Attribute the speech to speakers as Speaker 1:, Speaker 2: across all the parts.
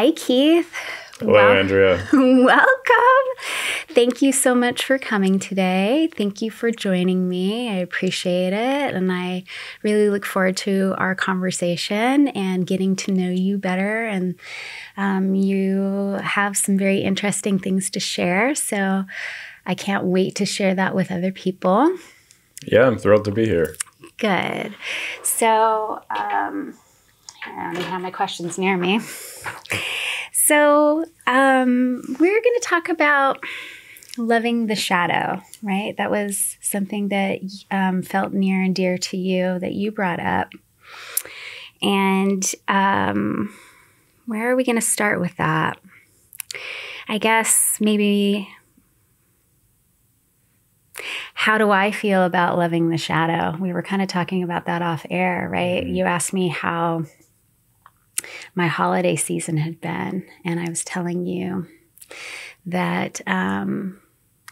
Speaker 1: Hi, Keith.
Speaker 2: Hello, well, Andrea.
Speaker 1: Welcome. Thank you so much for coming today. Thank you for joining me. I appreciate it. And I really look forward to our conversation and getting to know you better. And um, you have some very interesting things to share. So I can't wait to share that with other people.
Speaker 2: Yeah, I'm thrilled to be here.
Speaker 1: Good. So, um, I don't even have my questions near me. So, um, we're going to talk about loving the shadow, right? That was something that um, felt near and dear to you that you brought up. And um, where are we going to start with that? I guess maybe how do I feel about loving the shadow? We were kind of talking about that off air, right? Mm-hmm. You asked me how my holiday season had been. And I was telling you that um,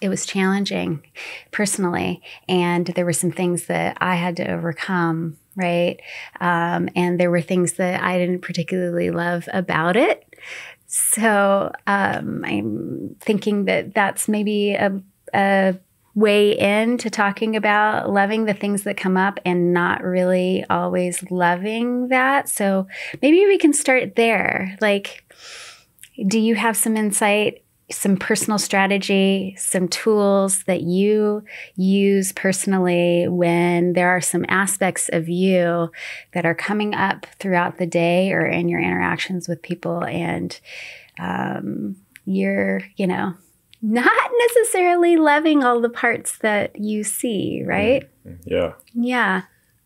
Speaker 1: it was challenging personally. And there were some things that I had to overcome, right? Um, and there were things that I didn't particularly love about it. So um, I'm thinking that that's maybe a, a way into talking about loving the things that come up and not really always loving that. So maybe we can start there. Like, do you have some insight, some personal strategy, some tools that you use personally when there are some aspects of you that are coming up throughout the day or in your interactions with people and um, you're, you know, not necessarily loving all the parts that you see, right?
Speaker 2: Mm, yeah.
Speaker 1: Yeah.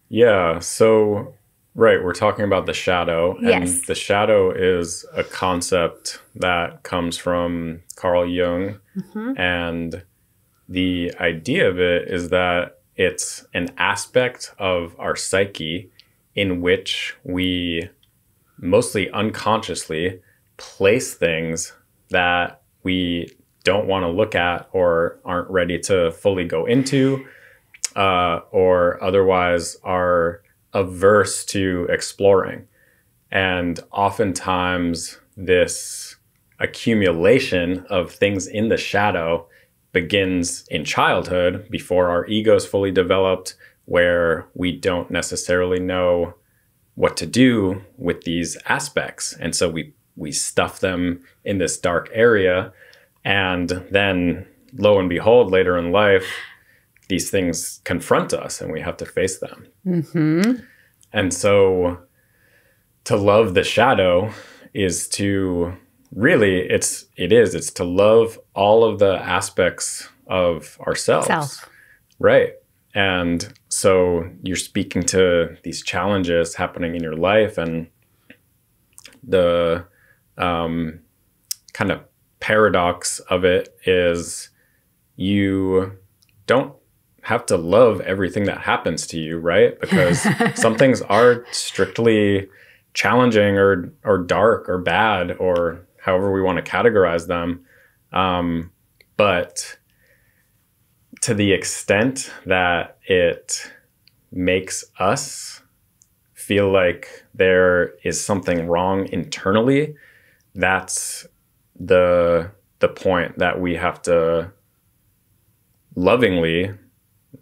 Speaker 2: Yeah. So, right, we're talking about the shadow. And
Speaker 1: yes.
Speaker 2: the shadow is a concept that comes from Carl Jung. Mm-hmm. And the idea of it is that it's an aspect of our psyche in which we mostly unconsciously place things that we don't want to look at or aren't ready to fully go into, uh, or otherwise are averse to exploring. And oftentimes, this accumulation of things in the shadow begins in childhood before our ego is fully developed, where we don't necessarily know what to do with these aspects. And so we, we stuff them in this dark area and then, lo and behold, later in life, these things confront us and we have to face them. Mm-hmm. And so, to love the shadow is to really it's it is it's to love all of the aspects of ourselves
Speaker 1: Self.
Speaker 2: right and so you're speaking to these challenges happening in your life and the um, kind of paradox of it is you don't have to love everything that happens to you, right? Because some things are strictly challenging or or dark or bad or however we want to categorize them. Um, but to the extent that it makes us feel like there is something wrong internally, that's the the point that we have to lovingly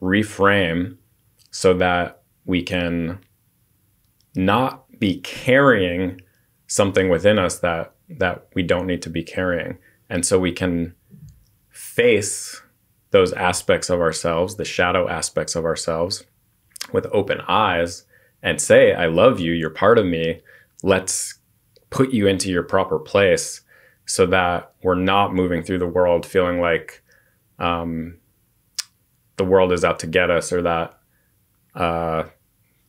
Speaker 2: reframe so that we can not be carrying something within us that that we don't need to be carrying. And so we can face those aspects of ourselves the shadow aspects of ourselves with open eyes and say i love you. You're part of me. Let's put you into your proper place so that we're not moving through the world feeling like um, the world is out to get us or that uh,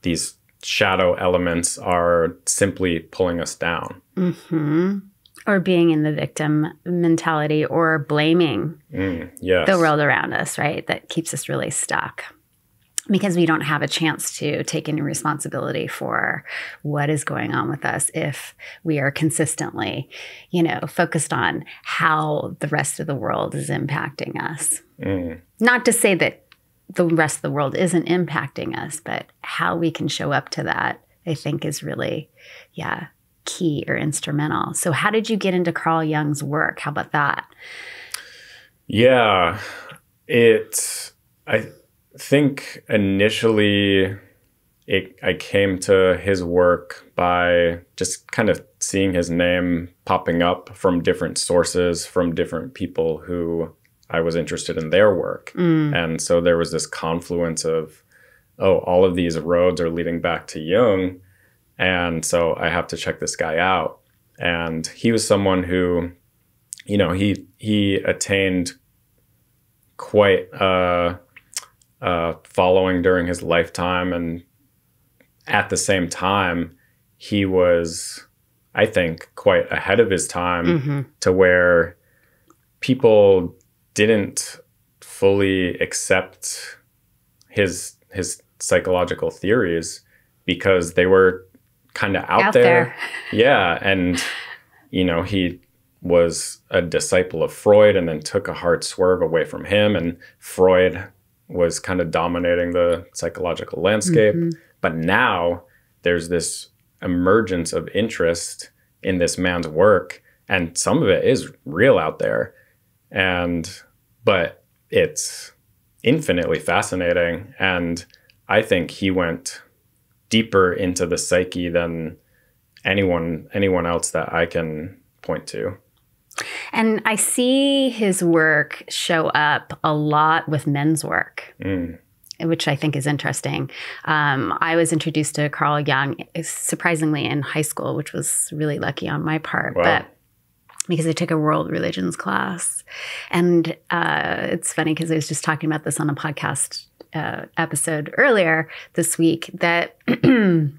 Speaker 2: these shadow elements are simply pulling us down.
Speaker 1: Mm-hmm. Or being in the victim mentality or blaming
Speaker 2: mm, yes.
Speaker 1: the world around us, right? That keeps us really stuck because we don't have a chance to take any responsibility for what is going on with us if we are consistently, you know, focused on how the rest of the world is impacting us. Mm. Not to say that the rest of the world isn't impacting us, but how we can show up to that, I think is really, yeah, key or instrumental. So, how did you get into Carl Jung's work? How about that?
Speaker 2: Yeah, it, I think initially it, I came to his work by just kind of seeing his name popping up from different sources, from different people who I was interested in their work. Mm. And so there was this confluence of, oh, all of these roads are leading back to Jung. And so I have to check this guy out. And he was someone who, you know, he he attained quite a, a following during his lifetime and at the same time, he was, I think, quite ahead of his time mm-hmm. to where people didn't fully accept his his psychological theories because they were kind of out, out there. there. Yeah, and you know, he was a disciple of Freud and then took a hard swerve away from him and Freud was kind of dominating the psychological landscape. Mm-hmm. But now there's this emergence of interest in this man's work, and some of it is real out there. And, but it's infinitely fascinating. And I think he went deeper into the psyche than anyone anyone else that I can point to.
Speaker 1: And I see his work show up a lot with men's work. Mm which I think is interesting. Um, I was introduced to Carl Jung surprisingly in high school, which was really lucky on my part. Wow. But because I took a world religions class. And uh, it's funny because I was just talking about this on a podcast uh, episode earlier this week that.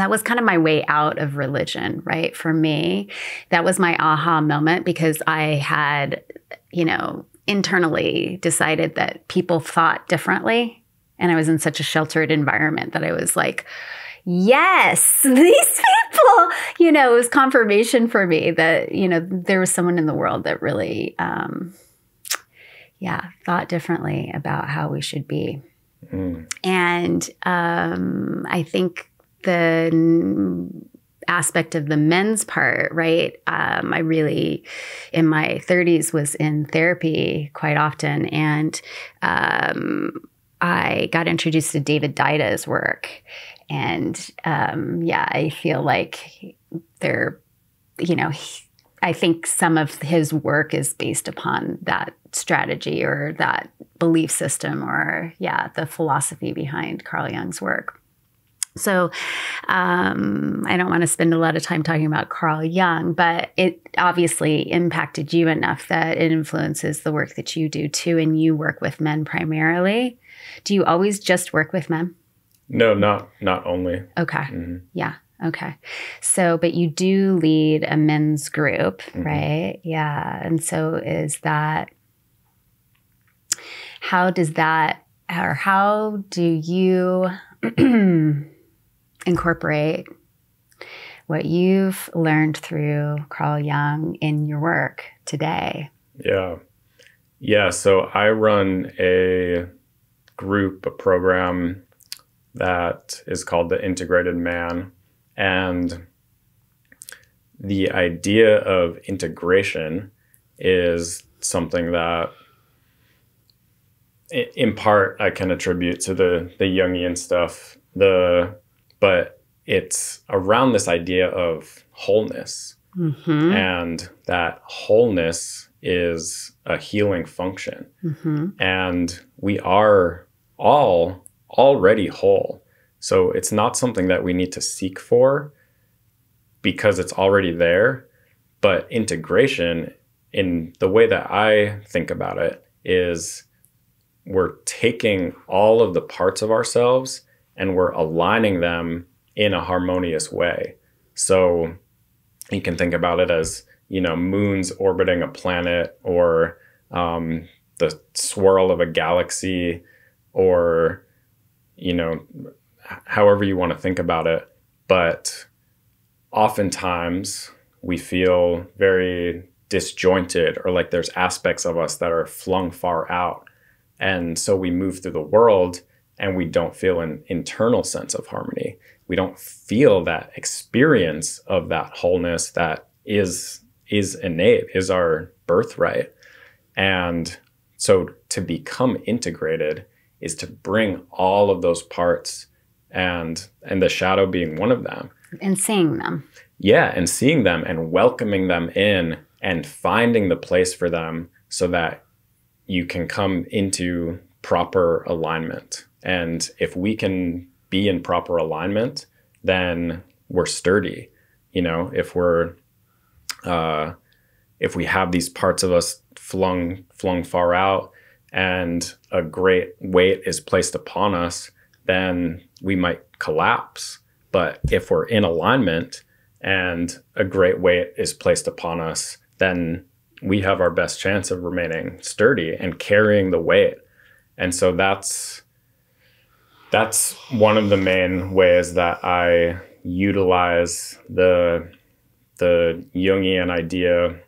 Speaker 1: that was kind of my way out of religion, right? For me, that was my aha moment because I had, you know, internally decided that people thought differently and I was in such a sheltered environment that I was like, yes, these people, you know, it was confirmation for me that, you know, there was someone in the world that really, um, yeah, thought differently about how we should be. Mm. And um, I think the aspect of the men's part, right? Um, I really, in my 30s, was in therapy quite often. And um, I got introduced to David Deida's work. And um, yeah, I feel like they're, you know, he, I think some of his work is based upon that strategy or that belief system or, yeah, the philosophy behind Carl Jung's work. So um, I don't want to spend a lot of time talking about Carl Jung, but it obviously impacted you enough that it influences the work that you do too. And you work with men primarily. Do you always just work with men?
Speaker 2: No, not not only.
Speaker 1: Okay. Mm-hmm. Yeah. Okay. So, but you do lead a men's group, mm-hmm. right? Yeah. And so is that how does that or how do you incorporate what you've learned through Carl Jung in your work today?
Speaker 2: Yeah. Yeah. So I run a group, a program that is called the Integrated Man. And the idea of integration is something that in part I can attribute to the the Jungian stuff. The but it's around this idea of wholeness. Mm-hmm. And that wholeness is a healing function. Mm-hmm. And we are all already whole. So it's not something that we need to seek for because it's already there. But integration, in the way that I think about it, is we're taking all of the parts of ourselves and we're aligning them in a harmonious way. So you can think about it as, you know, moons orbiting a planet or um, the swirl of a galaxy or you know however you want to think about it but oftentimes we feel very disjointed or like there's aspects of us that are flung far out and so we move through the world and we don't feel an internal sense of harmony. We don't feel that experience of that wholeness that is is innate, is our birthright. And so to become integrated is to bring all of those parts and and the shadow being one of them.
Speaker 1: And seeing them.
Speaker 2: Yeah and seeing them and welcoming them in and finding the place for them so that you can come into proper alignment and if we can be in proper alignment then we're sturdy you know if we're uh if we have these parts of us flung flung far out and a great weight is placed upon us, then we might collapse. But if we're in alignment and a great weight is placed upon us, then we have our best chance of remaining sturdy and carrying the weight. And so that's that's one of the main ways that I utilize the the Jungian idea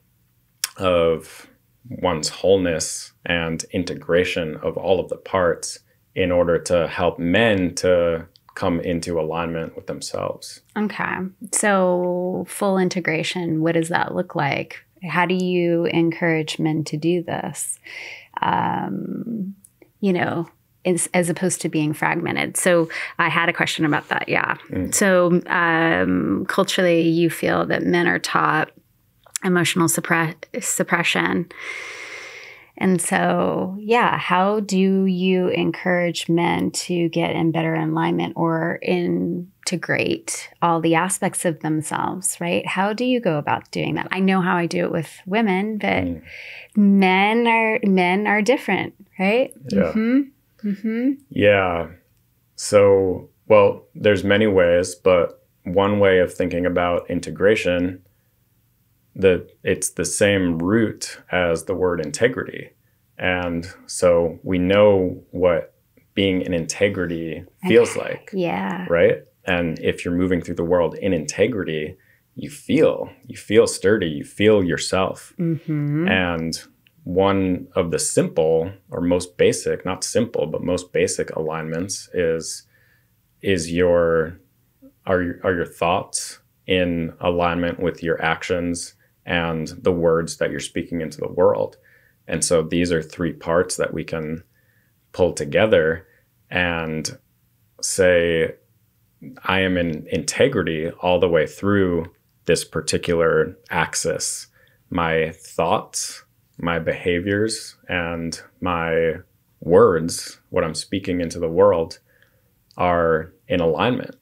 Speaker 2: of one's wholeness and integration of all of the parts in order to help men to come into alignment with themselves.
Speaker 1: Okay. So, full integration, what does that look like? How do you encourage men to do this? Um, you know, as, as, opposed to being fragmented. So, I had a question about that. Yeah. Mm. So, um, culturally, you feel that men are taught emotional suppre- suppression. And so, yeah, how do you encourage men to get in better alignment or integrate all the aspects of themselves, right? How do you go about doing that? I know how I do it with women, but mm. men are men are different, right?
Speaker 2: Yeah. Mm-hmm. Mm-hmm. Yeah. So, well, there's many ways, but one way of thinking about integration that it's the same root as the word integrity. And so we know what being in integrity feels like.
Speaker 1: Yeah.
Speaker 2: Right? And if you're moving through the world in integrity, you feel, you feel sturdy, you feel yourself. Mm-hmm. And one of the simple or most basic, not simple, but most basic alignments is is your are are your thoughts in alignment with your actions and the words that you're speaking into the world. And so these are three parts that we can pull together and say, I am in integrity all the way through this particular axis. My thoughts, my behaviors, and my words, what I'm speaking into the world, are in alignment.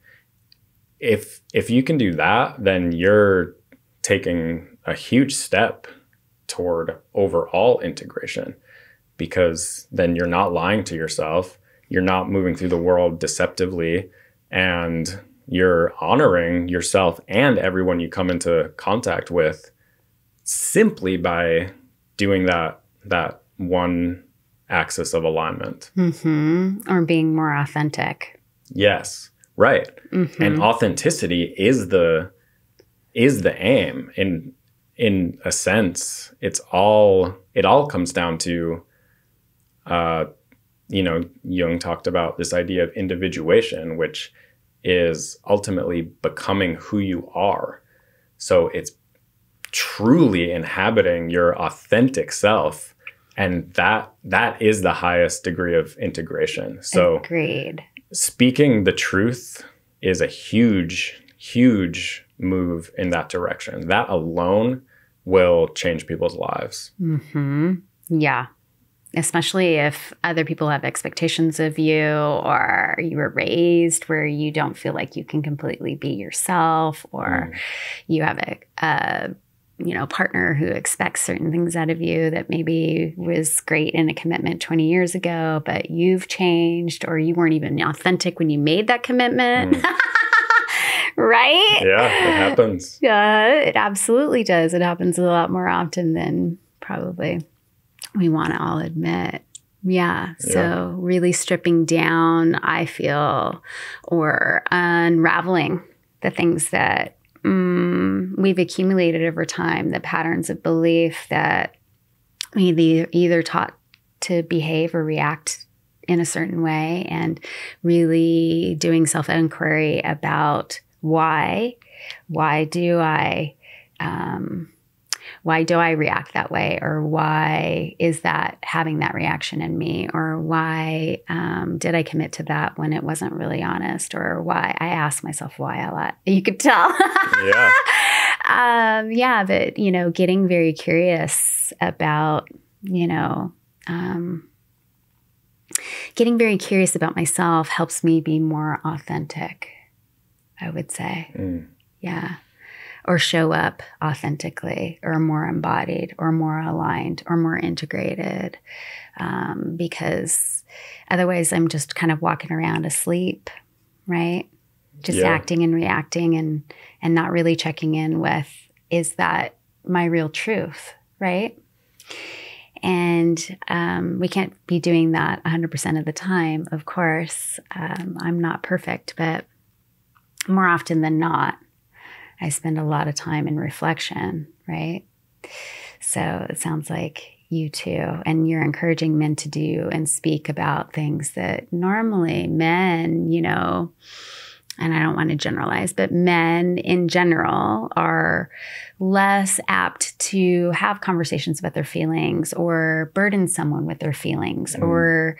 Speaker 2: If if you can do that, then you're taking a huge step toward overall integration because then you're not lying to yourself, you're not moving through the world deceptively, and you're honoring yourself and everyone you come into contact with simply by doing that that one axis of alignment
Speaker 1: mm-hmm. or being more authentic
Speaker 2: yes right mm-hmm. and authenticity is the is the aim in in a sense, it's all it all comes down to uh, you know, Jung talked about this idea of individuation, which is ultimately becoming who you are. So it's truly inhabiting your authentic self and that that is the highest degree of integration. So
Speaker 1: Agreed.
Speaker 2: Speaking the truth is a huge huge move in that direction. That alone will change people's lives.
Speaker 1: Mm-hmm. Yeah. Especially if other people have expectations of you or you were raised where you don't feel like you can completely be yourself or mm. you have a, a you know partner who expects certain things out of you that maybe was great in a commitment 20 years ago but you've changed or you weren't even authentic when you made that commitment mm. right?
Speaker 2: Yeah, it happens.
Speaker 1: Yeah, it absolutely does. It happens a lot more often than probably we want to all admit. Yeah. So, yeah. really stripping down, I feel, or unraveling the things that mm, we've accumulated over time, the patterns of belief that we either taught to behave or react in a certain way and really doing self inquiry about why. Why do I? Um, why do I react that way? Or why is that having that reaction in me? Or why um, did I commit to that when it wasn't really honest? Or why I ask myself why a lot. You could tell.
Speaker 2: yeah.
Speaker 1: um, yeah. But, you know, getting very curious about, you know, um, getting very curious about myself helps me be more authentic, I would say. Mm. Yeah or show up authentically or more embodied or more aligned or more integrated um, because otherwise i'm just kind of walking around asleep right? Just yeah. acting and reacting and and not really checking in with is that my real truth right? And um, we can't be doing that 100% of the time of course. Um, i'm not perfect but more often than not I spend a lot of time in reflection, right? So it sounds like you too. And you're encouraging men to do and speak about things that normally men, you know, and I don't want to generalize, but men in general are less apt to have conversations about their feelings or burden someone with their feelings mm. or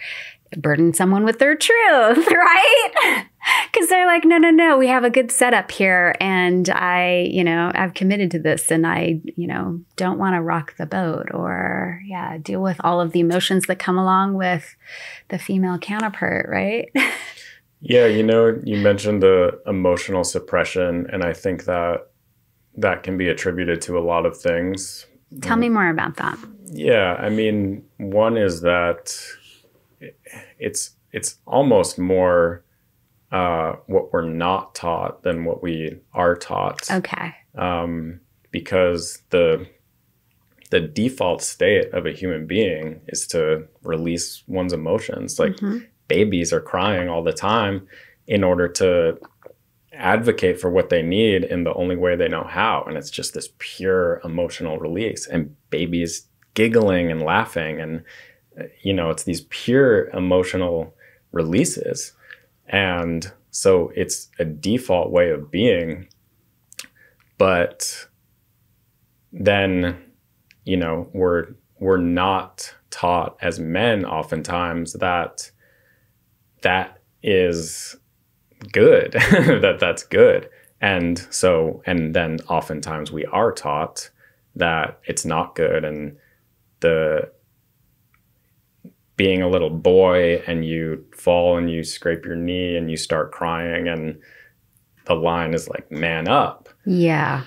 Speaker 1: burden someone with their truth, right? Because they're like, no, no, no, we have a good setup here. And I, you know, I've committed to this and I, you know, don't want to rock the boat or, yeah, deal with all of the emotions that come along with the female counterpart, right?
Speaker 2: yeah, you know, you mentioned the emotional suppression. And I think that that can be attributed to a lot of things.
Speaker 1: Tell me more about that.
Speaker 2: Yeah. I mean, one is that it's it's almost more uh, what we're not taught than what we are taught.
Speaker 1: Okay.
Speaker 2: Um, because the the default state of a human being is to release one's emotions. Like mm-hmm. babies are crying all the time in order to advocate for what they need in the only way they know how. And it's just this pure emotional release. And babies giggling and laughing and you know, it's these pure emotional releases. And so it's a default way of being. But then, you know, we're we're not taught as men oftentimes that that is good, that that's good. And so, and then oftentimes we are taught that it's not good. And the being a little boy and you fall and you scrape your knee and you start crying and the line is like man up.
Speaker 1: Yeah.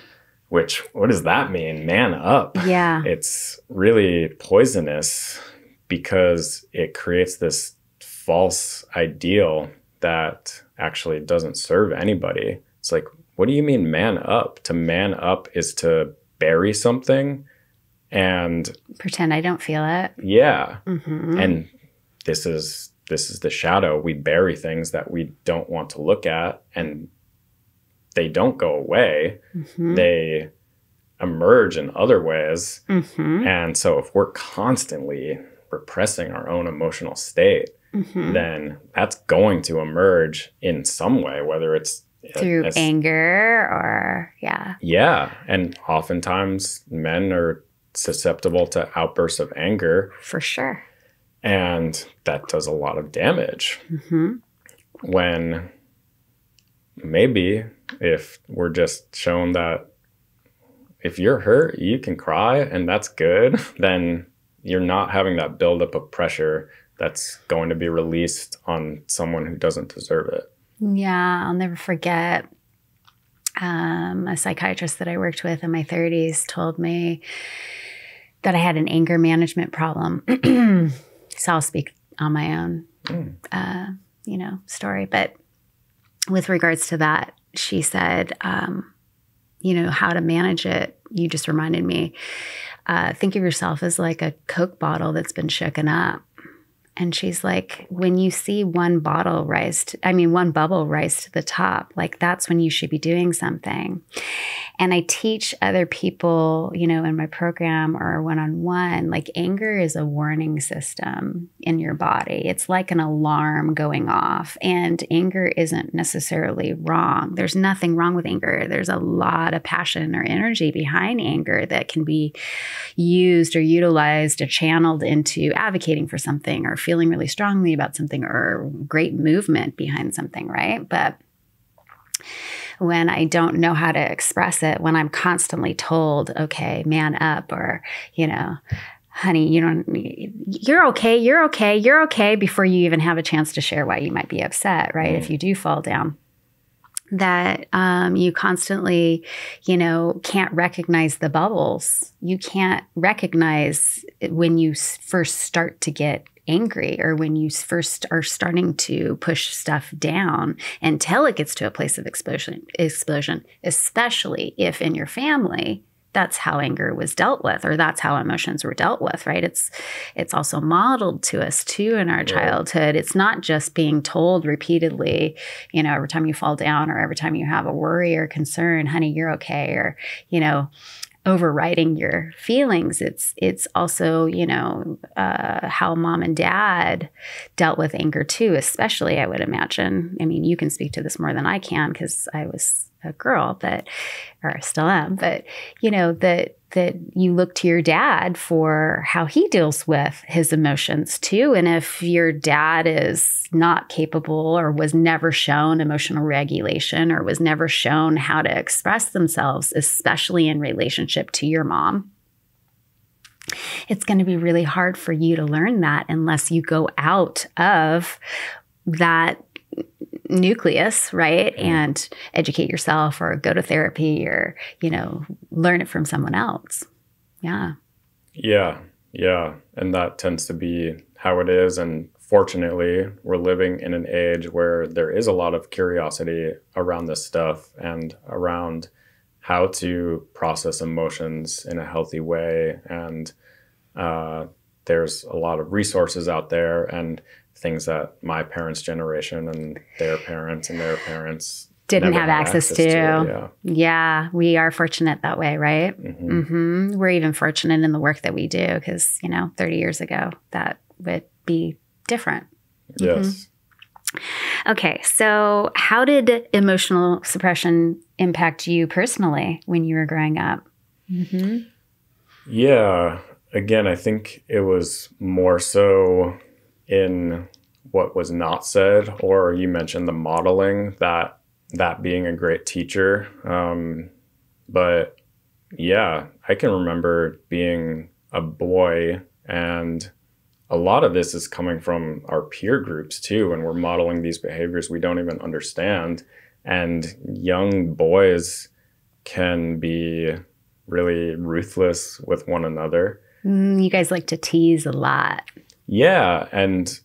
Speaker 2: Which what does that mean? Man up.
Speaker 1: Yeah.
Speaker 2: It's really poisonous because it creates this false ideal that actually doesn't serve anybody. It's like what do you mean man up? To man up is to bury something and
Speaker 1: pretend I don't feel it.
Speaker 2: Yeah. Mm-hmm. And this is this is the shadow. We bury things that we don't want to look at and they don't go away. Mm-hmm. They emerge in other ways. Mm-hmm. And so if we're constantly repressing our own emotional state, mm-hmm. then that's going to emerge in some way, whether it's
Speaker 1: through as, anger or yeah.
Speaker 2: Yeah. And oftentimes men are susceptible to outbursts of anger.
Speaker 1: For sure.
Speaker 2: And that does a lot of damage. Mm-hmm. When maybe if we're just shown that if you're hurt, you can cry and that's good, then you're not having that buildup of pressure that's going to be released on someone who doesn't deserve it.
Speaker 1: Yeah, I'll never forget um, a psychiatrist that I worked with in my 30s told me that I had an anger management problem. so I'll speak on my own, mm. uh, you know, story. But with regards to that, she said, um, you know, how to manage it. You just reminded me. Uh, think of yourself as like a Coke bottle that's been shaken up. And she's like, when you see one bottle rise, to, I mean, one bubble rise to the top, like that's when you should be doing something. And I teach other people, you know, in my program or one on one, like anger is a warning system in your body. It's like an alarm going off. And anger isn't necessarily wrong. There's nothing wrong with anger. There's a lot of passion or energy behind anger that can be used or utilized or channeled into advocating for something or feeling really strongly about something or great movement behind something, right? But when I don't know how to express it, when I'm constantly told, okay, man up, or, you know, honey, you don't, you're okay, you're okay, you're okay, before you even have a chance to share why you might be upset, right? Mm. If you do fall down that um, you constantly, you know, can't recognize the bubbles. You can't recognize when you first start to get angry or when you first are starting to push stuff down until it gets to a place of explosion explosion especially if in your family that's how anger was dealt with or that's how emotions were dealt with right? It's it's also modeled to us too in our childhood. It's not just being told repeatedly you know every time you fall down or every time you have a worry or concern honey you're okay or you know overriding your feelings. It's it's also you know uh, how mom and dad dealt with anger too, especially I would imagine. I mean, you can speak to this more than I can because I was a girl, but or still am. But you know that that you look to your dad for how he deals with his emotions too. And if your dad is not capable or was never shown emotional regulation or was never shown how to express themselves, especially in relationship to your mom, it's going to be really hard for you to learn that unless you go out of that nucleus, right? Mm-hmm. And educate yourself or go to therapy or, you know, learn it from someone else. Yeah.
Speaker 2: Yeah. Yeah. And that tends to be how it is. And fortunately, we're living in an age where there is a lot of curiosity around this stuff and around how to process emotions in a healthy way. And uh, there's a lot of resources out there. And things that my parents' generation and their parents and their parents
Speaker 1: didn't have access, access, to. to yeah. yeah. we are fortunate that way, right? Mm-hmm. Mm-hmm. We're even fortunate in the work that we do because, you know, 30 years ago, that would be different.
Speaker 2: Yes.
Speaker 1: Mm-hmm. Okay, so how did emotional suppression impact you personally when you were growing up?
Speaker 2: Mm-hmm. Yeah, again, I think it was more so in what was not said, or you mentioned the modeling that that being a great teacher. Um, but yeah, I can remember being a boy, and a lot of this is coming from our peer groups too, and we're modeling these behaviors we don't even understand. And young boys can be really ruthless with one another.
Speaker 1: Mm, you guys like to tease a lot.
Speaker 2: Yeah, and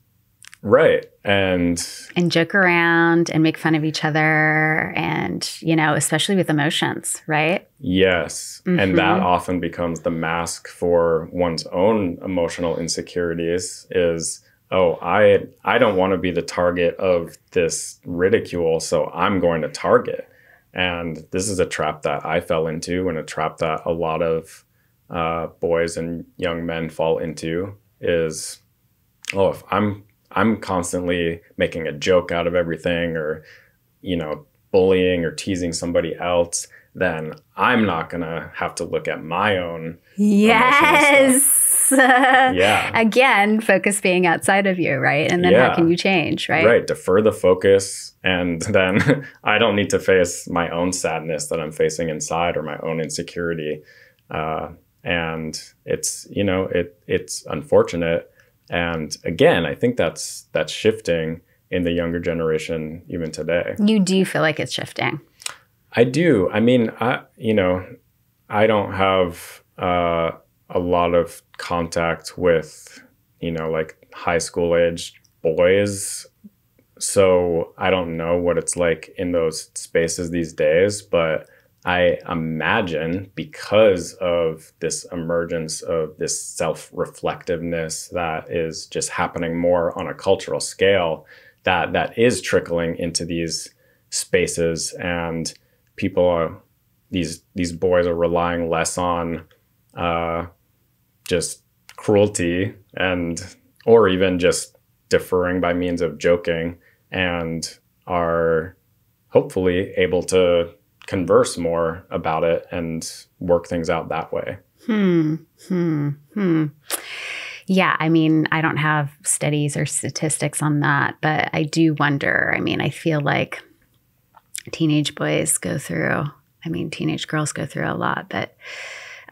Speaker 2: right. And
Speaker 1: and joke around and make fun of each other and, you know, especially with emotions, right?
Speaker 2: Yes. Mm-hmm. And that often becomes the mask for one's own emotional insecurities is oh, I I don't want to be the target of this ridicule, so I'm going to target. And this is a trap that I fell into and a trap that a lot of uh, boys and young men fall into is oh, if I'm I'm constantly making a joke out of everything or, you know, bullying or teasing somebody else, then I'm not gonna have to look at my own.
Speaker 1: Yes. yeah. Again, focus being outside of you, right? And then yeah. how can you change, right?
Speaker 2: Right. Defer the focus. And then I don't need to face my own sadness that I'm facing inside or my own insecurity. Uh, and it's, you know, it it's unfortunate and again, I think that's that's shifting in the younger generation even today.
Speaker 1: You do feel like it's shifting.
Speaker 2: I do. I mean, I you know, I don't have uh, a lot of contact with you know like high school age boys, so I don't know what it's like in those spaces these days. But I imagine because of this emergence of this self reflectiveness that is just happening more on a cultural scale, that that is trickling into these spaces, and people are these these boys are relying less on uh, just cruelty and or even just deferring by means of joking and are hopefully able to converse more about it and work things out that way.
Speaker 1: Hmm. Hmm. Hmm. Yeah, I mean, I don't have studies or statistics on that, but I do wonder. I mean, I feel like teenage boys go through, I mean, teenage girls go through a lot, but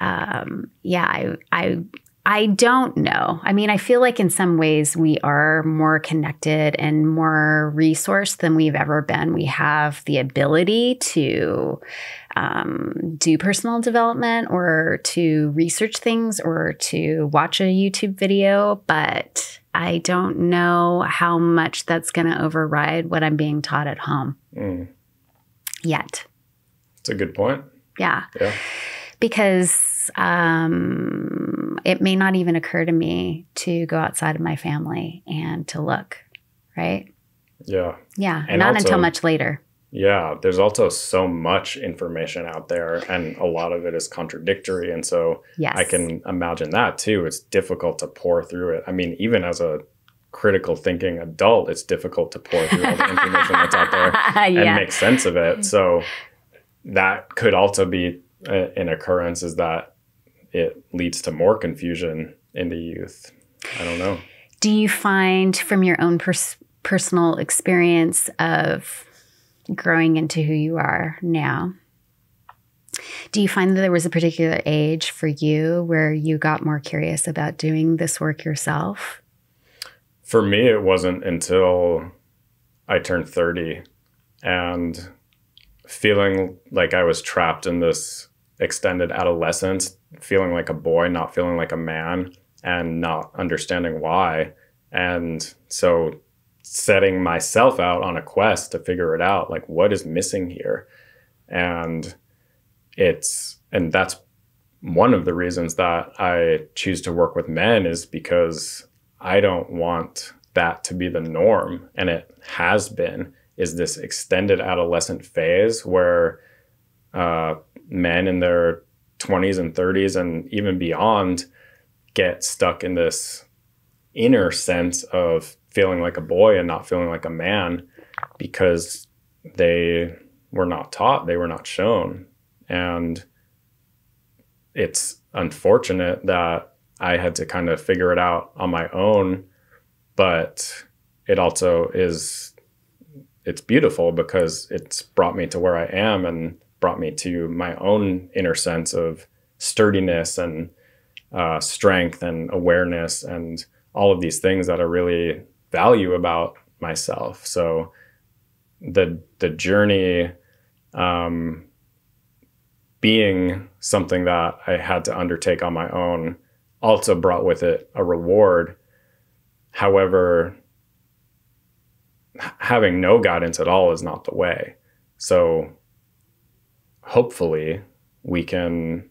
Speaker 1: um, yeah, I, I I don't know. I mean, I feel like in some ways we are more connected and more resourced than we've ever been. We have the ability to um, do personal development or to research things or to watch a YouTube video, but I don't know how much that's going to override what I'm being taught at home mm. yet.
Speaker 2: That's a good point.
Speaker 1: Yeah.
Speaker 2: Yeah.
Speaker 1: Because um, it may not even occur to me to go outside of my family and to look, right?
Speaker 2: Yeah.
Speaker 1: Yeah. And not also, until much later.
Speaker 2: Yeah. There's also so much information out there, and a lot of it is contradictory. And so
Speaker 1: yes.
Speaker 2: I can imagine that too. It's difficult to pour through it. I mean, even as a critical thinking adult, it's difficult to pour through all the information that's out there yeah. and make sense of it. So that could also be an occurrence is that it leads to more confusion in the youth. I don't know.
Speaker 1: Do you find from your own pers- personal experience of growing into who you are now? Do you find that there was a particular age for you where you got more curious about doing this work yourself?
Speaker 2: For me, it wasn't until I turned 30 and feeling like I was trapped in this extended adolescence, feeling like a boy, not feeling like a man, and not understanding why. And so setting myself out on a quest to figure it out like what is missing here and it's and that's one of the reasons that I choose to work with men is because I don't want that to be the norm and it has been is this extended adolescent phase where uh, men in their 20s and 30s and even beyond get stuck in this inner sense of feeling like a boy and not feeling like a man because they were not taught, they were not shown. And it's unfortunate that I had to kind of figure it out on my own, but it also is it's beautiful because it's brought me to where I am and brought me to my own inner sense of sturdiness and uh, strength and awareness and all of these things that I really value about myself. So the the journey um, being something that I had to undertake on my own also brought with it a reward. However, having no guidance at all is not the way. So hopefully we can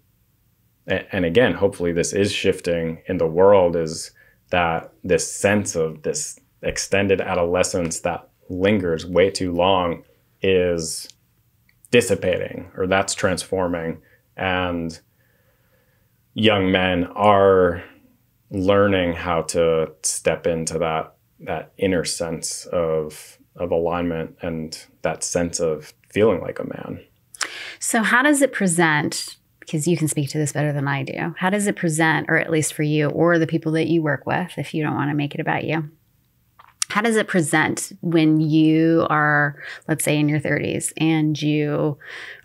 Speaker 2: and again hopefully this is shifting in the world is that this sense of this extended adolescence that lingers way too long is dissipating or that's transforming. And young men are learning how to step into that that inner sense of of alignment and that sense of feeling like a man
Speaker 1: so, how does it present? Because you can speak to this better than I do. How does it present, or at least for you or the people that you work with, if you don't want to make it about you? How does it present when you are, let's say, in your 30s and you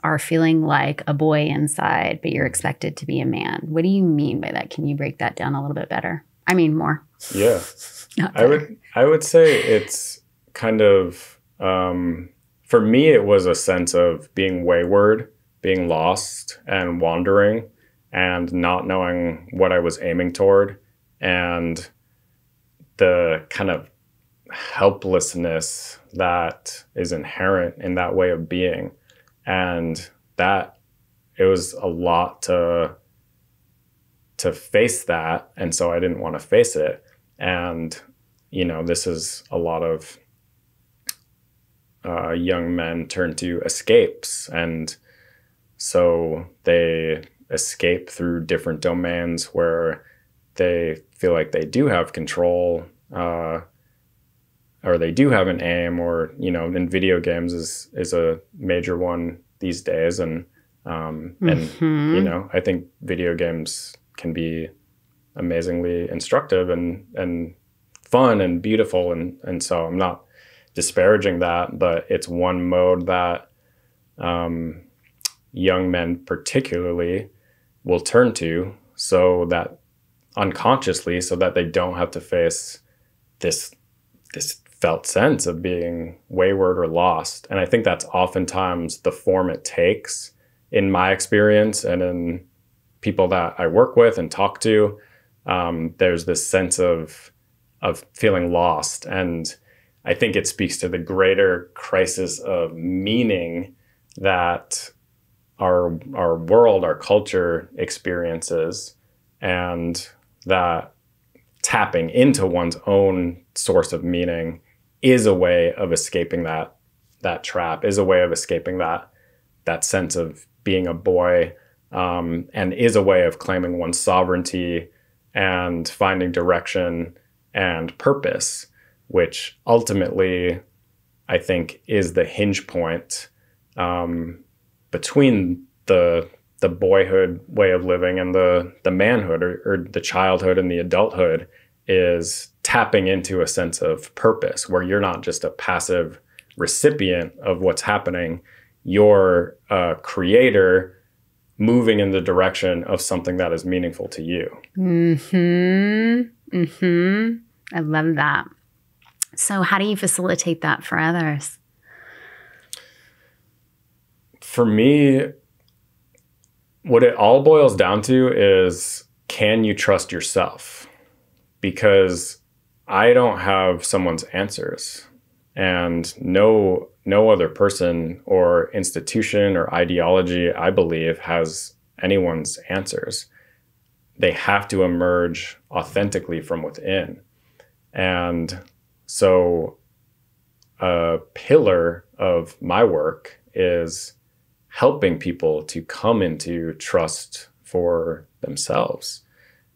Speaker 1: are feeling like a boy inside, but you're expected to be a man? What do you mean by that? Can you break that down a little bit better? I mean, more.
Speaker 2: Yeah. I would I would say it's kind of um, for me, it was a sense of being wayward, being lost and wandering, and not knowing what I was aiming toward, and the kind of helplessness that is inherent in that way of being. And that it was a lot to to face that and so i didn't want to face it and you know this is a lot of uh, young men turn to escapes and so they escape through different domains where they feel like they do have control uh, or they do have an aim or you know in video games is is a major one these days and um, and mm-hmm. you know i think video games can be amazingly instructive and and fun and beautiful and and so I'm not disparaging that, but it's one mode that um, young men particularly will turn to so that unconsciously so that they don't have to face this this felt sense of being wayward or lost. And i think that's oftentimes the form it takes in my experience and in people that I work with and talk to, um, there's this sense of of feeling lost, and I think it speaks to the greater crisis of meaning that our our world, our culture experiences, and that tapping into one's own source of meaning is a way of escaping that that trap, is a way of escaping that that sense of being a boy um, and is a way of claiming one's sovereignty and finding direction and purpose, which ultimately I think is the hinge point um, between the the boyhood way of living and the the manhood or, or the childhood and the adulthood is tapping into a sense of purpose where you're not just a passive recipient of what's happening you're a creator moving in the direction of something that is meaningful to you.
Speaker 1: Mhm. Mhm. I love that. So how do you facilitate that for others?
Speaker 2: For me, what it all boils down to is can you trust yourself? Because I don't have someone's answers and no no other person or institution or ideology, I believe, has anyone's answers. They have to emerge authentically from within. And so, a pillar of my work is helping people to come into trust for themselves.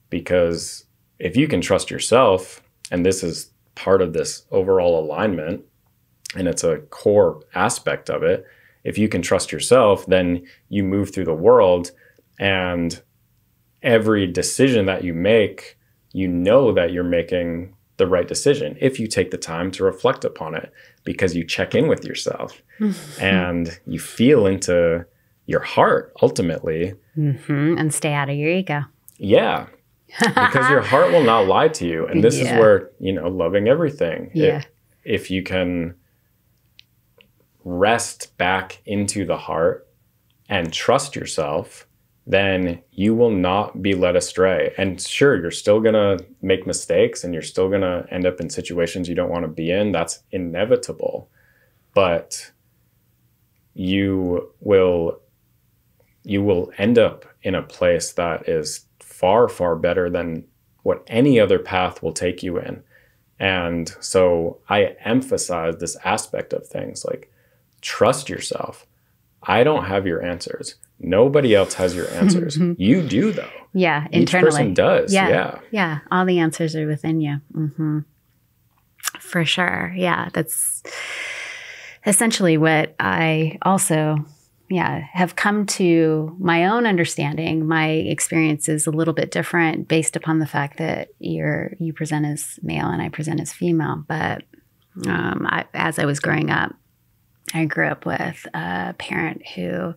Speaker 2: Because if you can trust yourself, and this is part of this overall alignment, and it's a core aspect of it. If you can trust yourself, then you move through the world and every decision that you make, you know that you're making the right decision if you take the time to reflect upon it because you check in with yourself and you feel into your heart ultimately
Speaker 1: mm-hmm. and stay out of your ego.
Speaker 2: Yeah. because your heart will not lie to you. And this yeah. is where, you know, loving everything.
Speaker 1: Yeah.
Speaker 2: If, if you can rest back into the heart and trust yourself, then you will not be led astray. And sure, you're still going to make mistakes and you're still going to end up in situations you don't want to be in. That's inevitable. But you will you will end up in a place that is far far better than what any other path will take you in. And so I emphasize this aspect of things like trust yourself. I don't have your answers. Nobody else has your answers. you do, though.
Speaker 1: Yeah,
Speaker 2: Each
Speaker 1: internally.
Speaker 2: person does. Yeah, yeah,
Speaker 1: yeah. All the answers are within you. Mm-hmm. For sure. Yeah, that's essentially what I also, yeah, have come to my own understanding. My experience is a little bit different based upon the fact that you're you present as male and I present as female. But um, I, as I was growing up, I grew up with a parent who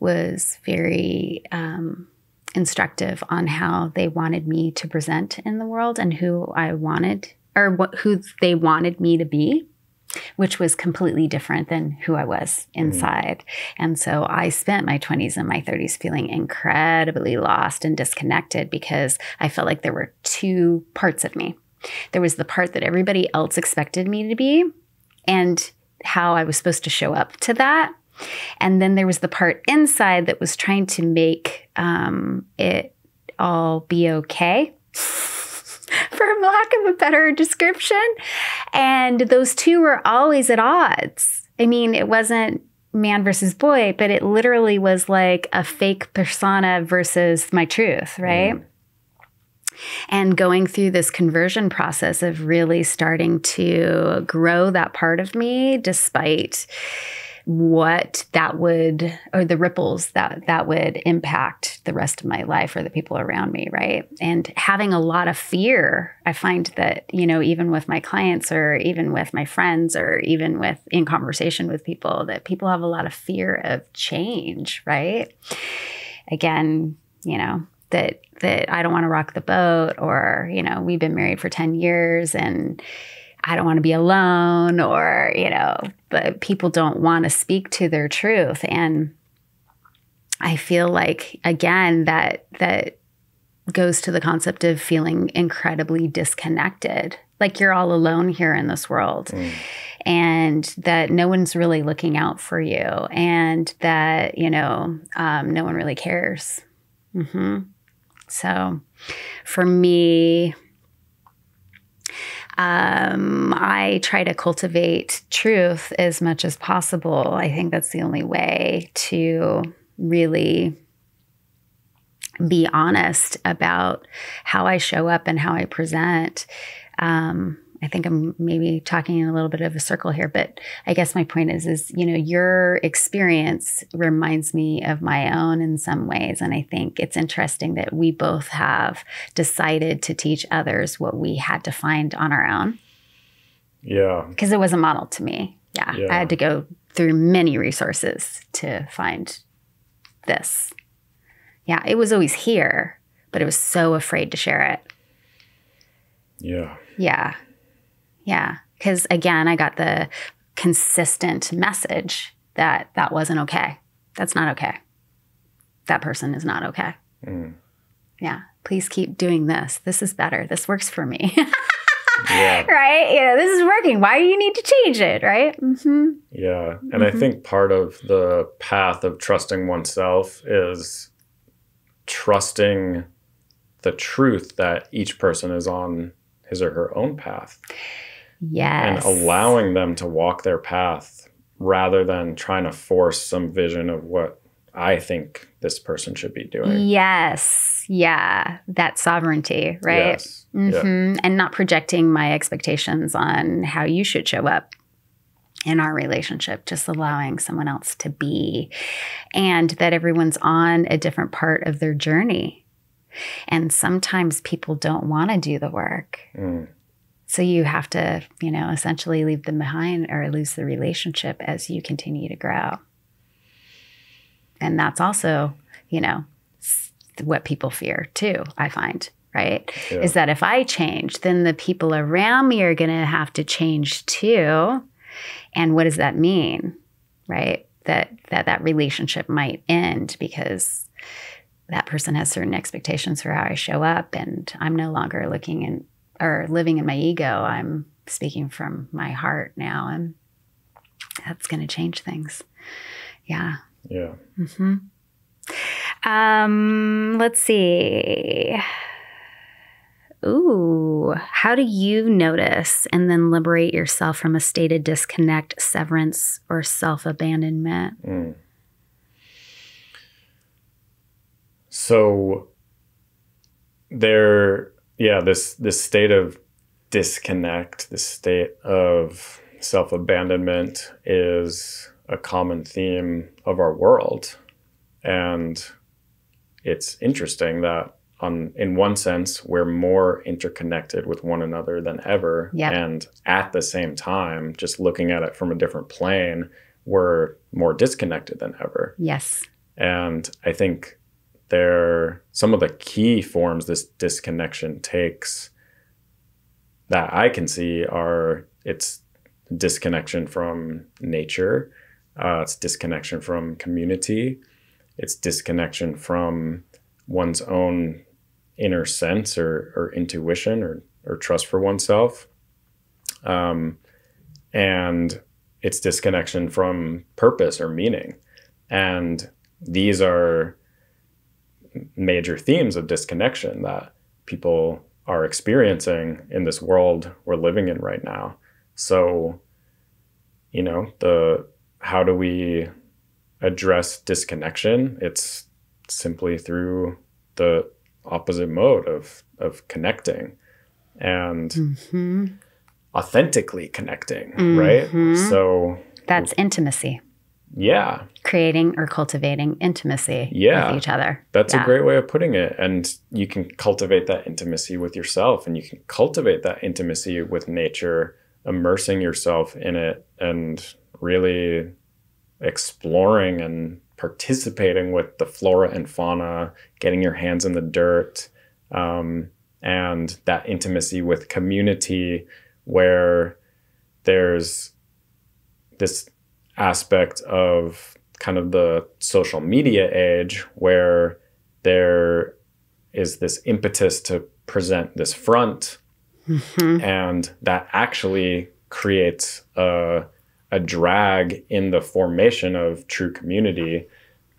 Speaker 1: was very um, instructive on how they wanted me to present in the world and who I wanted or what, who they wanted me to be which was completely different than who I was mm-hmm. inside. Mm-hmm. And so I spent my 20s and my 30s feeling incredibly lost and disconnected because I felt like there were two parts of me. There was the part that everybody else expected me to be, and how I was supposed to show up to that. And then there was the part inside that was trying to make um, it all be okay. For lack of a better description. And those two were always at odds. I mean, it wasn't man versus boy, but it literally was like a fake persona versus my truth, right? Mm. And going through this conversion process of really starting to grow that part of me despite what that would or the ripples that that would impact the rest of my life or the people around me right? And having a lot of fear i find that you know even with my clients or even with my friends or even with in conversation with people that people have a lot of fear of change right? Again you know that that I don't want to rock the boat or you know we've been married for 10 years and I don't want to be alone or, you know, but people don't want to speak to their truth. And I feel like again that that goes to the concept of feeling incredibly disconnected. Like you're all alone here in this world. Mm. And that no one's really looking out for you, and that, you know, um, no one really cares. Mm-hmm. So for me, um, I try to cultivate truth as much as possible. I think that's the only way to really be honest about how I show up and how I present. Um, I think I'm maybe talking in a little bit of a circle here, but I guess my point is, is you know, your experience reminds me of my own in some ways, and I think it's interesting that we both have decided to teach others what we had to find on our own.
Speaker 2: Yeah,
Speaker 1: because it was a model to me. Yeah. yeah, I had to go through many resources to find this. Yeah, it was always here, but it was so afraid to share it.
Speaker 2: Yeah.
Speaker 1: Yeah. Yeah. Because again, I got the consistent message that that wasn't okay. That's not okay. That person is not okay. Mm. Yeah. Please keep doing this. This is better. This works for me. yeah. Right? You know, this is working. Why do you need to change it? Right?
Speaker 2: Mm-hmm. Yeah. And mm-hmm. I think part of the path of trusting oneself is trusting the truth that each person is on his or her own path.
Speaker 1: Yes.
Speaker 2: And allowing them to walk their path rather than trying to force some vision of what I think this person should be doing.
Speaker 1: Yes. Yeah. That sovereignty, right? Yes. Mm-hmm. Yeah. And not projecting my expectations on how you should show up in our relationship, just allowing someone else to be, and that everyone's on a different part of their journey. And sometimes people don't want to do the work. Mm. So you have to, you know, essentially leave them behind or lose the relationship as you continue to grow. And that's also, you know, what people fear too, I find, right? Yeah. Is that if I change, then the people around me are going to have to change too. And what does that mean? Right? That that that relationship might end because that person has certain expectations for how I show up and I'm no longer looking in or living in my ego. I'm speaking from my heart now, and that's going to change things. Yeah.
Speaker 2: Yeah.
Speaker 1: Mm-hmm. Um, let's see. Ooh, how do you notice and then liberate yourself from a state of disconnect, severance, or self abandonment? Mm.
Speaker 2: So there yeah, this this state of disconnect, this state of self abandonment is a common theme of our world, and it's interesting that on in one sense we're more interconnected with one another than ever.
Speaker 1: Yep.
Speaker 2: and at the same time just looking at it from a different plane we're more disconnected than ever.
Speaker 1: Yes.
Speaker 2: And i think there some of the key forms this disconnection takes that I can see are it's disconnection from nature, uh, it's disconnection from community, it's disconnection from one's own inner sense or, or intuition or, or trust for oneself. Um, and it's disconnection from purpose or meaning. And these are major themes of disconnection that people are experiencing in this world we're living in right now. So, you know, the how do we address disconnection? It's simply through the opposite mode of of connecting and mm-hmm. authentically connecting, mm-hmm. right? So
Speaker 1: that's intimacy.
Speaker 2: Yeah.
Speaker 1: Creating or cultivating intimacy
Speaker 2: yeah.
Speaker 1: with each other.
Speaker 2: That's
Speaker 1: yeah.
Speaker 2: a great way of putting it. And you can cultivate that intimacy with yourself and you can cultivate that intimacy with nature, immersing yourself in it and really exploring and participating with the flora and fauna, getting your hands in the dirt, um, and that intimacy with community where there's this aspect of kind of the social media age where there is this impetus to present this front. Mm-hmm. and that actually creates a, a drag in the formation of true community.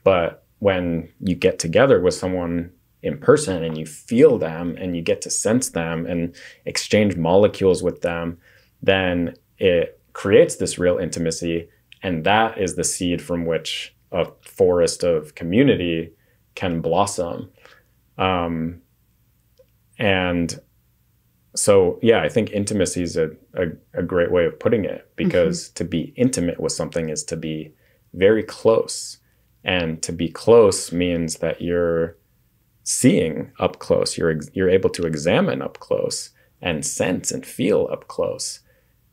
Speaker 2: But when you get together with someone in person and you feel them and you get to sense them and exchange molecules with them then it creates this real intimacy and that is the seed from which a forest of community can blossom. Um, and so, yeah, I think intimacy is a, a, a great way of putting it because mm-hmm. to be intimate with something is to be very close. And to be close means that you're seeing up close, you're, you're able to examine up close and sense and feel up close.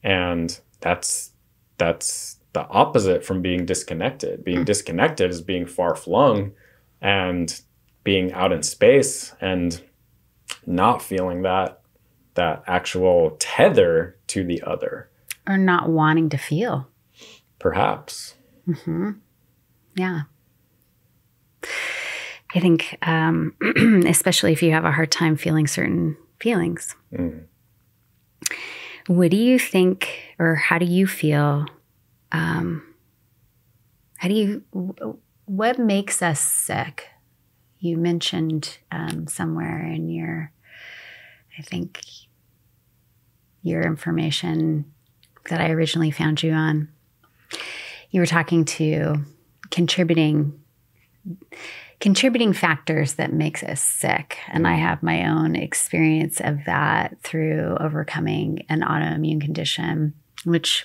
Speaker 2: And that's, that's the opposite from being disconnected. Being mm. disconnected is being far flung and being out in space and not feeling that that actual tether to the other
Speaker 1: or not wanting to feel
Speaker 2: perhaps
Speaker 1: mm-hmm. yeah i think um, especially if you have a hard time feeling certain feelings mm. what do you think or how do you feel um, how do you, what makes us sick? You mentioned um, somewhere in your, I think, your information that I originally found you on. You were talking to contributing contributing factors that makes us sick and i have my own experience of that through overcoming an autoimmune condition which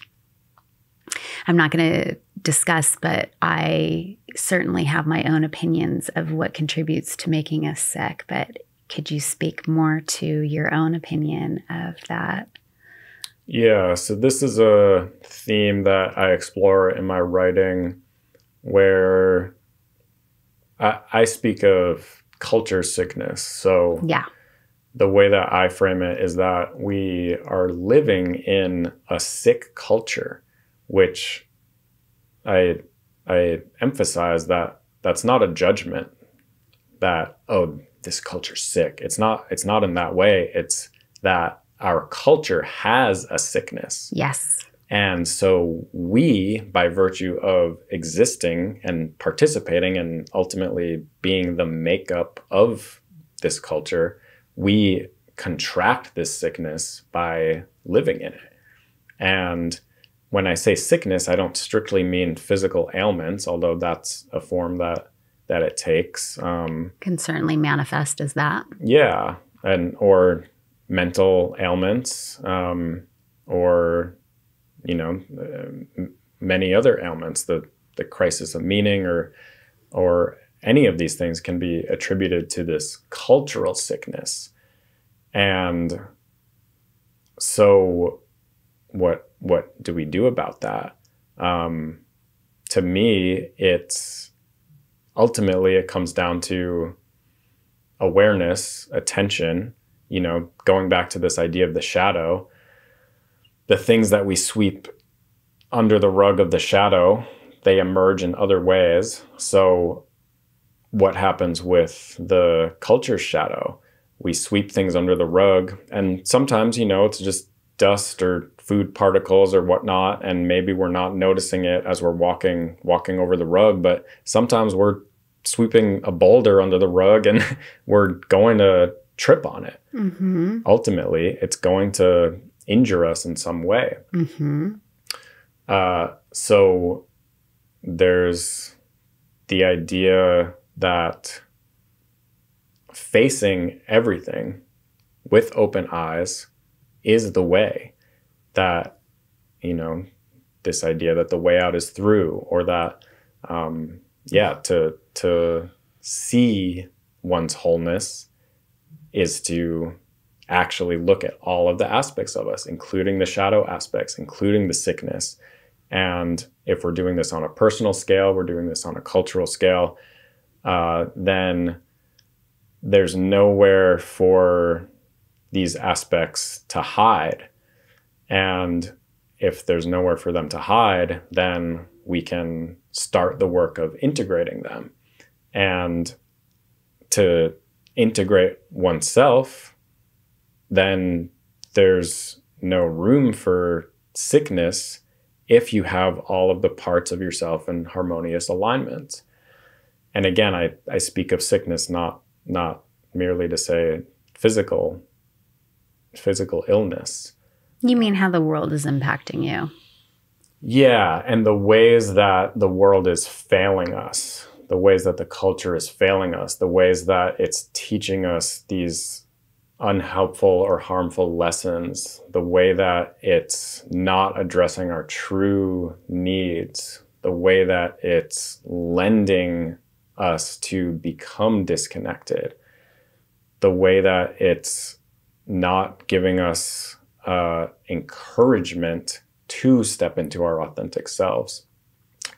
Speaker 1: I'm not going to discuss, but I certainly have my own opinions of what contributes to making us sick. But could you speak more to your own opinion of that?
Speaker 2: Yeah, so this is a theme that I explore in my writing where I, I speak of culture sickness. So,
Speaker 1: yeah.
Speaker 2: The way that I frame it is that we are living in a sick culture which I I emphasize that that's not a judgment that oh this culture's sick. It's not it's not in that way. It's that our culture has a sickness.
Speaker 1: Yes.
Speaker 2: And so we, by virtue of existing and participating and ultimately being the makeup of this culture, we contract this sickness by living in it. And when I say sickness, I don't strictly mean physical ailments, although that's a form that that it takes. Um,
Speaker 1: Can certainly manifest as that.
Speaker 2: Yeah, and or mental ailments, um, or you know, uh, many other ailments. The the crisis of meaning, or or any of these things can be attributed to this cultural sickness, and so what what do we do about that? Um, to me, it's ultimately it comes down to awareness, attention. You know, going back to this idea of the shadow, the things that we sweep under the rug of the shadow, they emerge in other ways. So, what happens with the culture shadow? We sweep things under the rug, and sometimes, you know, it's just dust or food particles or whatnot and maybe we're not noticing it as we're walking walking over the rug but sometimes we're sweeping a boulder under the rug and we're going to trip on it
Speaker 1: Mm-hmm.
Speaker 2: ultimately it's going to injure us in some way
Speaker 1: Mm-hmm.
Speaker 2: uh, so there's the idea that facing everything with open eyes is the way that you know this idea that the way out is through or that um, yeah to to see one's wholeness is to actually look at all of the aspects of us including the shadow aspects including the sickness and if we're doing this on a personal scale we're doing this on a cultural scale uh, then there's nowhere for these aspects to hide. And if there's nowhere for them to hide, then we can start the work of integrating them. And to integrate oneself, then there's no room for sickness if you have all of the parts of yourself in harmonious alignment. And again, I, I speak of sickness not not merely to say physical physical illness.
Speaker 1: You mean how the world is impacting you?
Speaker 2: Yeah, and the ways that the world is failing us, the ways that the culture is failing us, the ways that it's teaching us these unhelpful or harmful lessons, the way that it's not addressing our true needs, the way that it's lending us to become disconnected, the way that it's not giving us uh, encouragement to step into our authentic selves.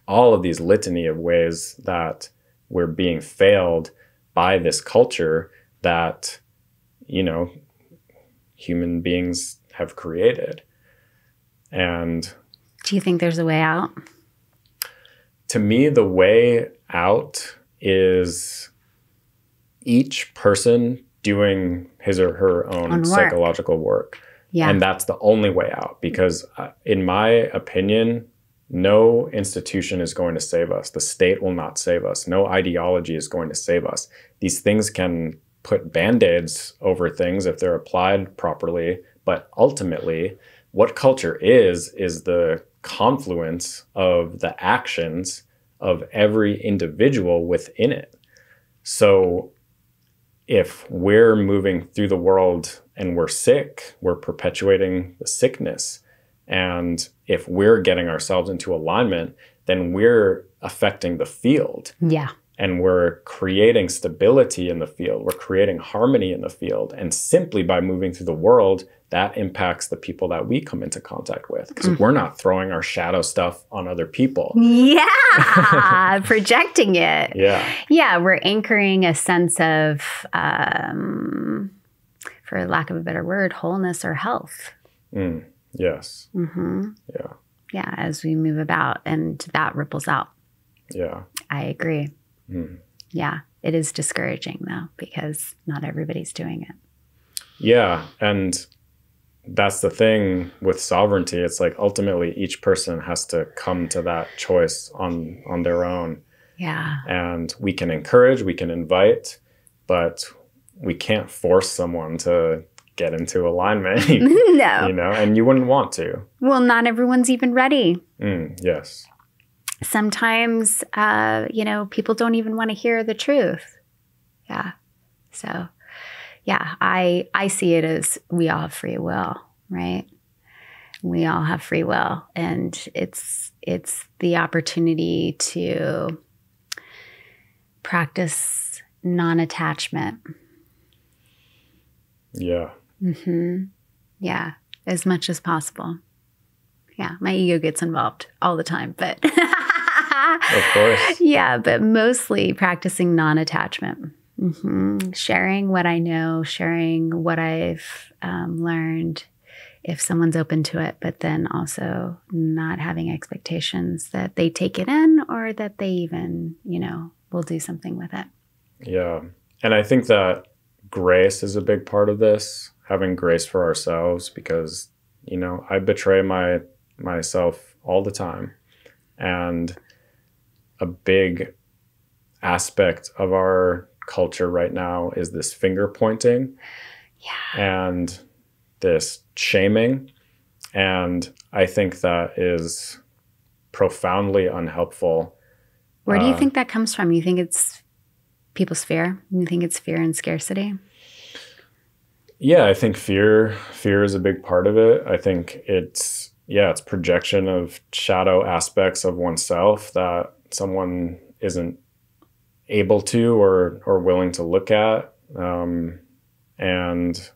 Speaker 2: All of these litany of ways that we're being failed by this culture that, you know, human beings have created. And
Speaker 1: Do you think there's a way out?
Speaker 2: to me, the way out is each person doing his or her own
Speaker 1: Own work.
Speaker 2: psychological work.
Speaker 1: Yeah.
Speaker 2: And that's the only way out because, uh, in my opinion, no institution is going to save us. The state will not save us. No ideology is going to save us. These things can put band aids over things if they're applied properly. But ultimately, what culture is, is the confluence of the actions of every individual within it. So if we're moving through the world and we're sick, we're perpetuating the sickness. And if we're getting ourselves into alignment, then we're affecting the field
Speaker 1: yeah.
Speaker 2: and we're creating stability in the field. We're creating harmony in the field. And simply by moving through the world, that impacts the people that we come into contact with because we're not throwing our shadow stuff on other people.
Speaker 1: Yeah. Projecting it.
Speaker 2: Yeah.
Speaker 1: Yeah. We're anchoring a sense of, um, for lack of a better word, wholeness or health.
Speaker 2: Mm, yes.
Speaker 1: hmm
Speaker 2: Yeah.
Speaker 1: Yeah. As we move about, and that ripples out.
Speaker 2: Yeah.
Speaker 1: I agree.
Speaker 2: Mm.
Speaker 1: Yeah. It is discouraging though, because not everybody's doing it.
Speaker 2: Yeah. And that's the thing with sovereignty. It's like ultimately each person has to come to that choice on on their own.
Speaker 1: Yeah.
Speaker 2: And we can encourage, we can invite, but we can't force someone to get into alignment.
Speaker 1: No.
Speaker 2: You know, and you wouldn't want to.
Speaker 1: Well, not everyone's even ready.
Speaker 2: Mm, yes.
Speaker 1: Sometimes, uh, you know, people don't even want to hear the truth. Yeah. So, yeah, I I see it as we all have free will, right? We all have free will, and it's it's the opportunity to practice non-attachment.
Speaker 2: Yeah.
Speaker 1: hmm Yeah, as much as possible. Yeah, my ego gets involved all the time, but
Speaker 2: Of course.
Speaker 1: yeah, but mostly practicing non attachment, hmm sharing what I know, sharing what I've um, learned if someone's open to it, but then also not having expectations that they take it in or that they even, you know, will do something with it.
Speaker 2: Yeah. And I think that grace is a big part of this, having grace for ourselves, because You know, I betray my myself all the time. And a big aspect of our culture right now is this finger pointing.
Speaker 1: Yeah.
Speaker 2: And this shaming. And I think that is profoundly unhelpful.
Speaker 1: Where do you
Speaker 2: Uh,
Speaker 1: think that comes from? You think it's people's fear? You think it's fear and scarcity?
Speaker 2: Yeah, I think fear fear is a big part of it. I think it's yeah, it's projection of shadow aspects of oneself that someone isn't able to or or willing to look at, um, and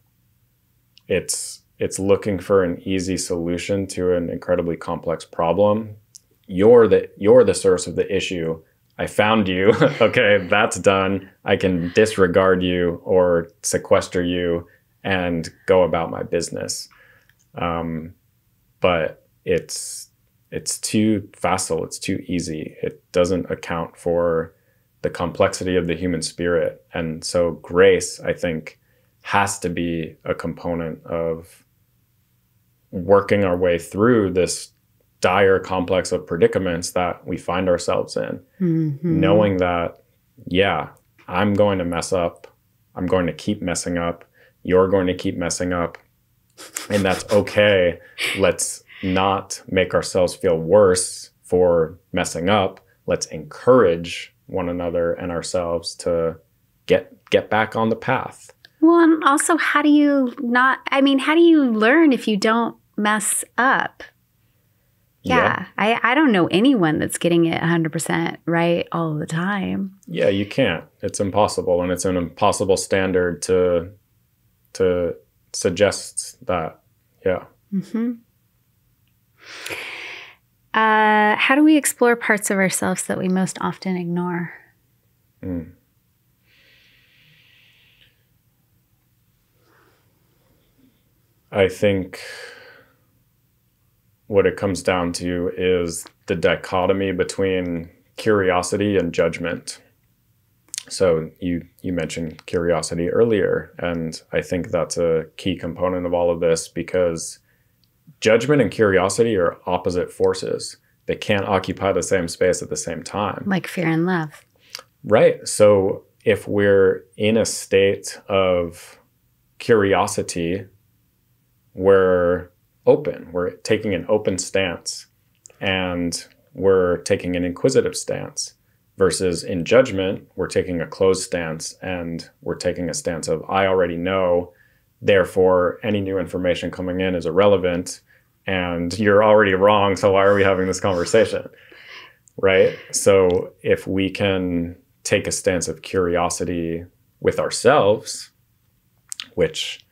Speaker 2: it's it's looking for an easy solution to an incredibly complex problem. You're the you're the source of the issue. I found you. okay, that's done. I can disregard you or sequester you and go about my business. Um, but it's it's too facile. It's too easy. It doesn't account for the complexity of the human spirit. And so grace, I think, has to be a component of working our way through this dire complex of predicaments that we find ourselves in
Speaker 1: Mhm.
Speaker 2: knowing that yeah i'm going to mess up i'm going to keep messing up you're going to keep messing up and that's okay let's not make ourselves feel worse for messing up let's encourage one another and ourselves to get get back on the path
Speaker 1: Well, and also, how do you not? I mean, how do you learn if you don't mess up? Yeah, I, I don't know anyone that's getting it 100% right all the time.
Speaker 2: yeah you can't it's impossible and it's an impossible standard to to suggest that yeah
Speaker 1: hmm Uh, how do we explore parts of ourselves that we most often ignore?
Speaker 2: Mm. I think what it comes down to is the dichotomy between curiosity and judgment. So you you mentioned curiosity earlier, and I think that's a key component of all of this because judgment and curiosity are opposite forces. They can't occupy the same space at the same time.
Speaker 1: Like fear and love.
Speaker 2: Right. So if we're in a state of curiosity, we're open, we're taking an open stance, and we're taking an inquisitive stance. Versus in judgment, we're taking a closed stance and we're taking a stance of, I already know, therefore any new information coming in is irrelevant and you're already wrong. So why are we having this conversation? Right. So if we can take a stance of curiosity with ourselves, which,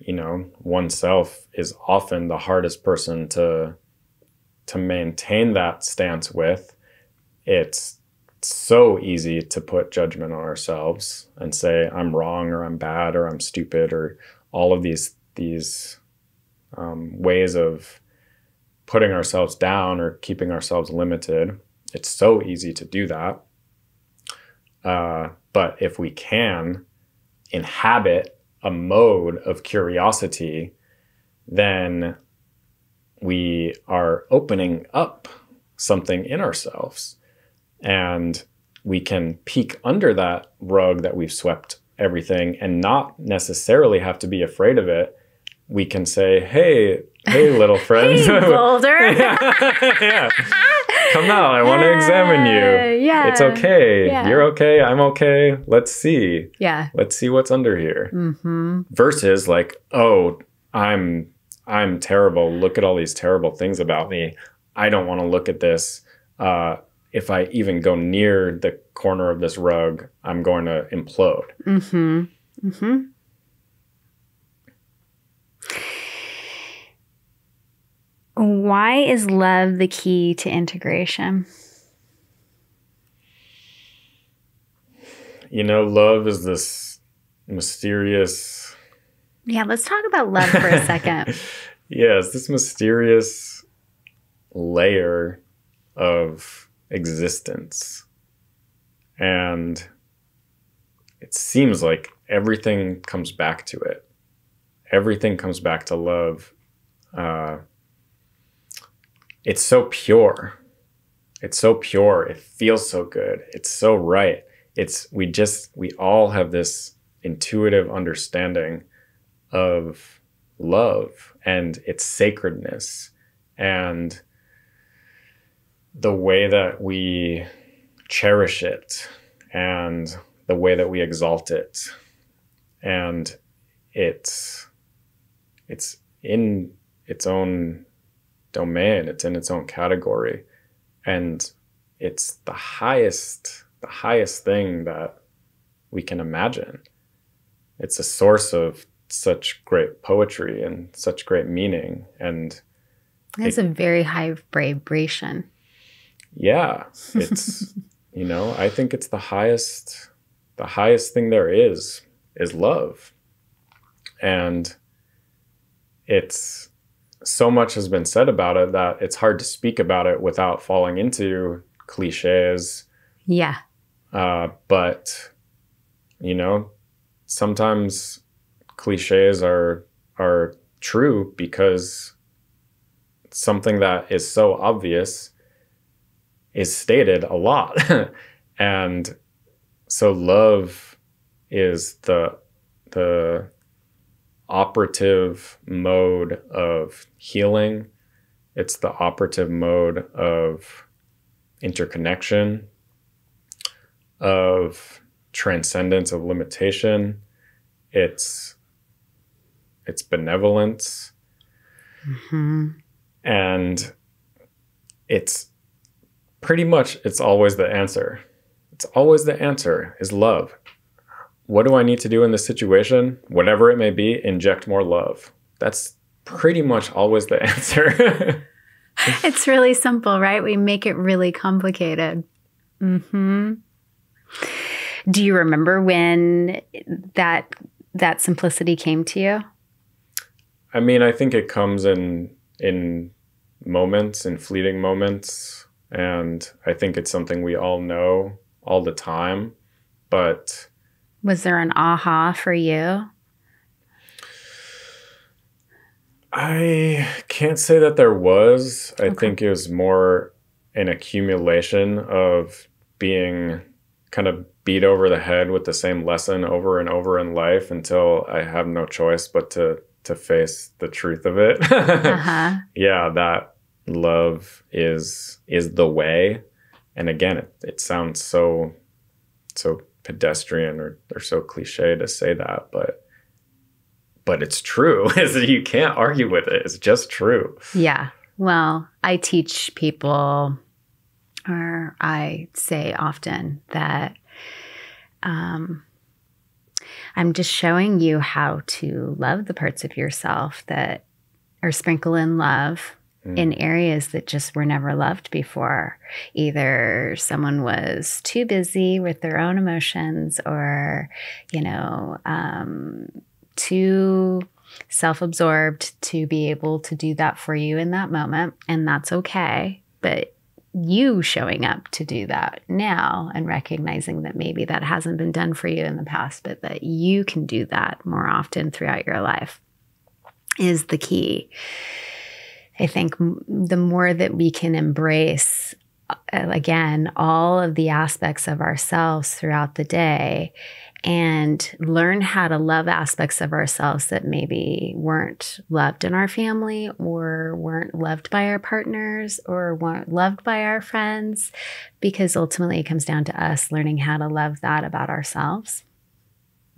Speaker 2: you know, oneself is often the hardest person to to maintain that stance with, it's so easy to put judgment on ourselves and say I'm wrong or I'm bad or I'm stupid or all of these these um, ways of putting ourselves down or keeping ourselves limited. It's so easy to do that. Uh, but if we can inhabit a mode of curiosity, then we are opening up something in ourselves and we can peek under that rug that we've swept everything and not necessarily have to be afraid of it. We can say, hey, hey, little friend.
Speaker 1: Hey, Boulder.
Speaker 2: yeah. Come out. I want to examine you.
Speaker 1: Yeah.
Speaker 2: It's okay.
Speaker 1: Yeah.
Speaker 2: You're okay. I'm okay. Let's see.
Speaker 1: Yeah.
Speaker 2: Let's see what's under here.
Speaker 1: hmm
Speaker 2: Versus like, oh, I'm I'm terrible. Look at all these terrible things about me. I don't want to look at this. Uh, if I even go near the corner of this rug, I'm going to implode.
Speaker 1: hmm hmm Why is love the key to integration?
Speaker 2: You know, love is this mysterious
Speaker 1: Yeah, let's talk about love for a second.
Speaker 2: yes, this mysterious layer of existence. And it seems like everything comes back to it. Everything comes back to love uh, it's so pure. It's so pure. It feels so good. It's so right. It's we just we all have this intuitive understanding of love and its sacredness and the way that we cherish it and the way that we exalt it and it's it's in its own domain it's in its own category. And it's the highest the highest thing that we can imagine. It's a source of such great poetry and such great meaning and
Speaker 1: it's it, a very high vibration.
Speaker 2: Yeah it's you know i think it's the highest the highest thing there is is love. And it's so much has been said about it that it's hard to speak about it without falling into cliches.
Speaker 1: Yeah.
Speaker 2: Uh, but you know sometimes cliches are are true because something that is so obvious is stated a lot. And so love is the the operative mode of healing. It's the operative mode of interconnection of transcendence of limitation. It's it's benevolence. Mm-hmm. and it's pretty much it's always the answer. It's always the answer is love what do i need to do in this situation whatever it may be inject more love that's pretty much always the answer
Speaker 1: it's really simple right we make it really complicated hmm do you remember when that that simplicity came to you?
Speaker 2: I mean, I think it comes in in moments, in fleeting moments, and I think it's something we all know all the time. But
Speaker 1: was there an aha for you?
Speaker 2: I can't say that there was. I okay. think it was more an accumulation of being kind of beat over the head with the same lesson over and over in life until I have no choice but to to face the truth of it. uh-huh. Yeah, that love is is the way. And again, it, it sounds so so pedestrian or, or so cliche to say that, but but it's true. you can't argue with it. It's just true.
Speaker 1: Yeah. Well, I teach people or I say often that um, I'm just showing you how to love the parts of yourself that are sprinkle in love mm. in areas that just were never loved before. Either someone was too busy with their own emotions or, you know, um, too self absorbed to be able to do that for you in that moment. And that's okay. But you showing up to do that now and recognizing that maybe that hasn't been done for you in the past, but that you can do that more often throughout your life is the key. I think the more that we can embrace, uh, again, all of the aspects of ourselves throughout the day and learn how to love aspects of ourselves that maybe weren't loved in our family or weren't loved by our partners or weren't loved by our friends, because ultimately it comes down to us learning how to love that about ourselves.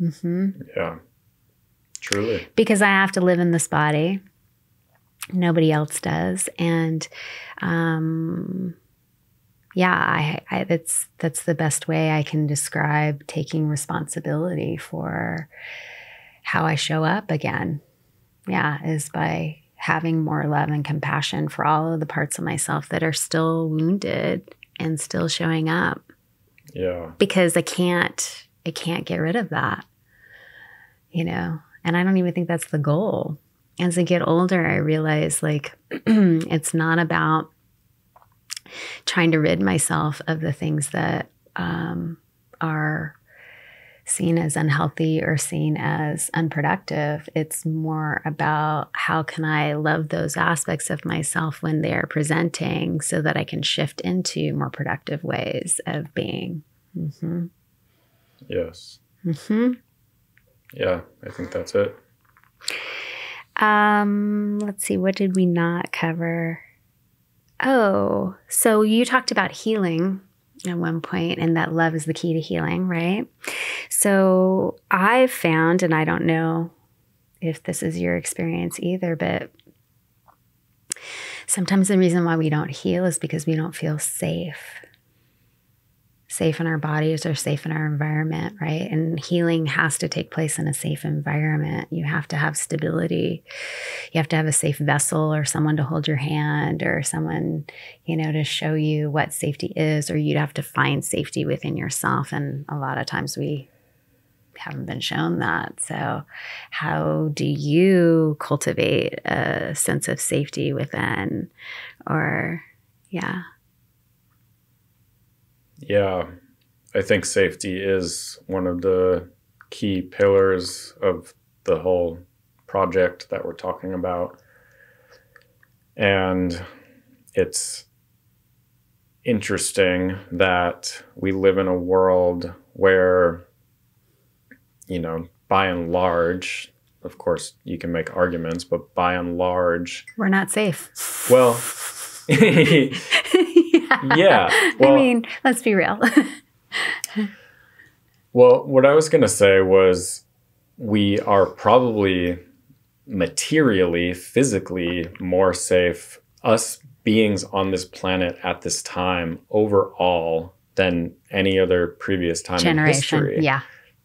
Speaker 2: Mm-hmm. Yeah, truly.
Speaker 1: Because I have to live in this body. Nobody else does. And, um, yeah, I, I, that's that's the best way I can describe taking responsibility for how I show up again. Yeah, is by having more love and compassion for all of the parts of myself that are still wounded and still showing up.
Speaker 2: Yeah.
Speaker 1: Because I can't I can't get rid of that. You know, and I don't even think that's the goal. As I get older, I realize like it's not about trying to rid myself of the things that um, are seen as unhealthy or seen as unproductive. It's more about how can I love those aspects of myself when they're presenting so that I can shift into more productive ways of being. Mm-hmm.
Speaker 2: Yes.
Speaker 1: Mm-hmm.
Speaker 2: Yeah, I think that's it.
Speaker 1: Um, let's see, what did we not cover? Oh, so you talked about healing at one point and that love is the key to healing, right? So I've found, and I don't know if this is your experience either, but sometimes the reason why we don't heal is because we don't feel safe safe in our bodies or safe in our environment, right? And healing has to take place in a safe environment. You have to have stability. You have to have a safe vessel or someone to hold your hand or someone, you know, to show you what safety is, or you'd have to find safety within yourself. And a lot of times we haven't been shown that. So, how do you cultivate a sense of safety within? Or, yeah.
Speaker 2: Yeah, I think safety is one of the key pillars of the whole project that we're talking about. And it's interesting that we live in a world where, you know, by and large, of course, you can make arguments, but by and large,
Speaker 1: we're not safe.
Speaker 2: Well, yeah.
Speaker 1: Well, I mean, let's be real.
Speaker 2: well, what I was going to say was we are probably materially, physically more safe, us beings on this planet at this time overall than any other previous time Generation. in history.
Speaker 1: Yeah.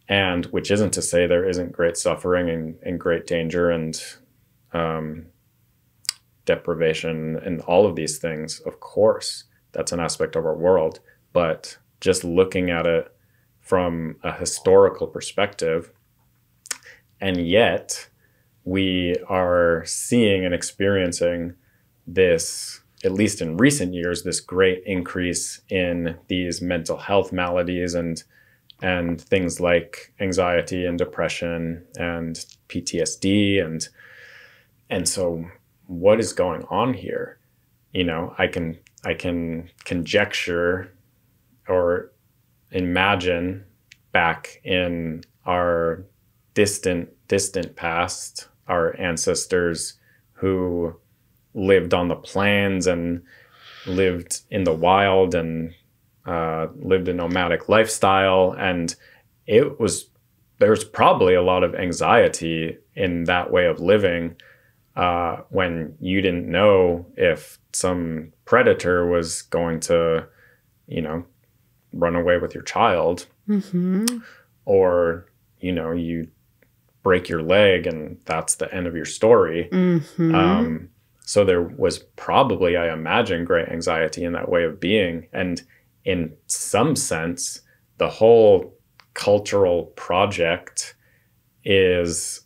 Speaker 2: And which isn't to say there isn't great suffering and, and great danger and um, deprivation and all of these things, of course that's an aspect of our world. But just looking at it from a historical perspective, and yet we are seeing and experiencing this, at least in recent years, this great increase in these mental health maladies and and things like anxiety and depression and PTSD and and so what is going on here? You know, I can I can conjecture or imagine back in our distant, distant past, our ancestors who lived on the plains and lived in the wild and uh, lived a nomadic lifestyle. And it was, there's probably a lot of anxiety in that way of living uh, when you didn't know if some predator was going to, you know, run away with your child, mm-hmm. or you know, you break your leg and that's the end of your story. Mm-hmm. Um, so there was probably, I imagine, great anxiety in that way of being, and in some sense, the whole cultural project is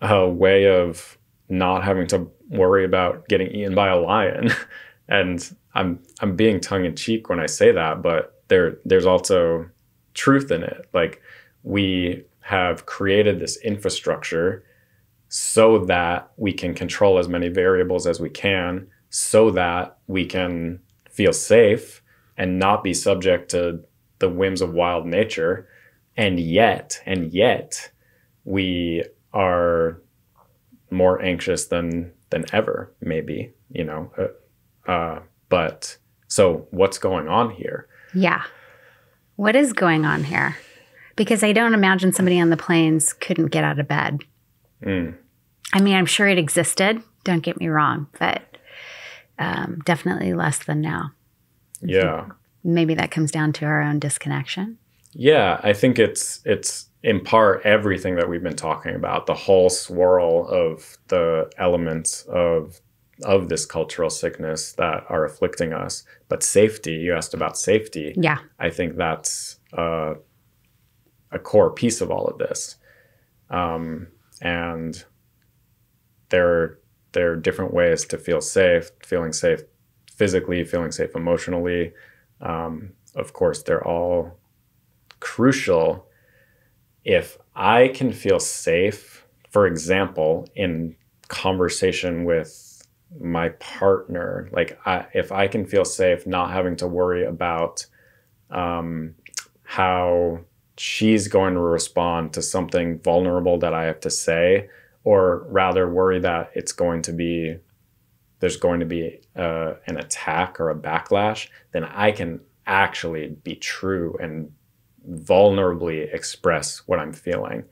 Speaker 2: a way of not having to worry about getting eaten by a lion. and I'm I'm being tongue in cheek when I say that, but there there's also truth in it. Like we have created this infrastructure so that we can control as many variables as we can so that we can feel safe and not be subject to the whims of wild nature and yet and yet we are more anxious than than ever maybe you know uh, uh, but so what's going on here?
Speaker 1: Yeah. What is going on here? Because i don't imagine somebody on the plains couldn't get out of bed. Mm. i mean i'm sure it existed don't get me wrong but um, definitely less than now.
Speaker 2: Yeah.
Speaker 1: Maybe that comes down to our own disconnection.
Speaker 2: Yeah i think it's it's in part everything that we've been talking about the whole swirl of the elements of of this cultural sickness that are afflicting us but safety you asked about safety.
Speaker 1: Yeah.
Speaker 2: I think that's uh, a core piece of all of this. Um, and there there are different ways to feel safe feeling safe physically feeling safe emotionally. Um, of course they're all crucial. If I can feel safe, for example, in conversation with my partner, like I, if I can feel safe not having to worry about um, how she's going to respond to something vulnerable that I have to say, or rather worry that it's going to be there's going to be uh, an attack or a backlash, then I can actually be true and vulnerably express what I'm feeling.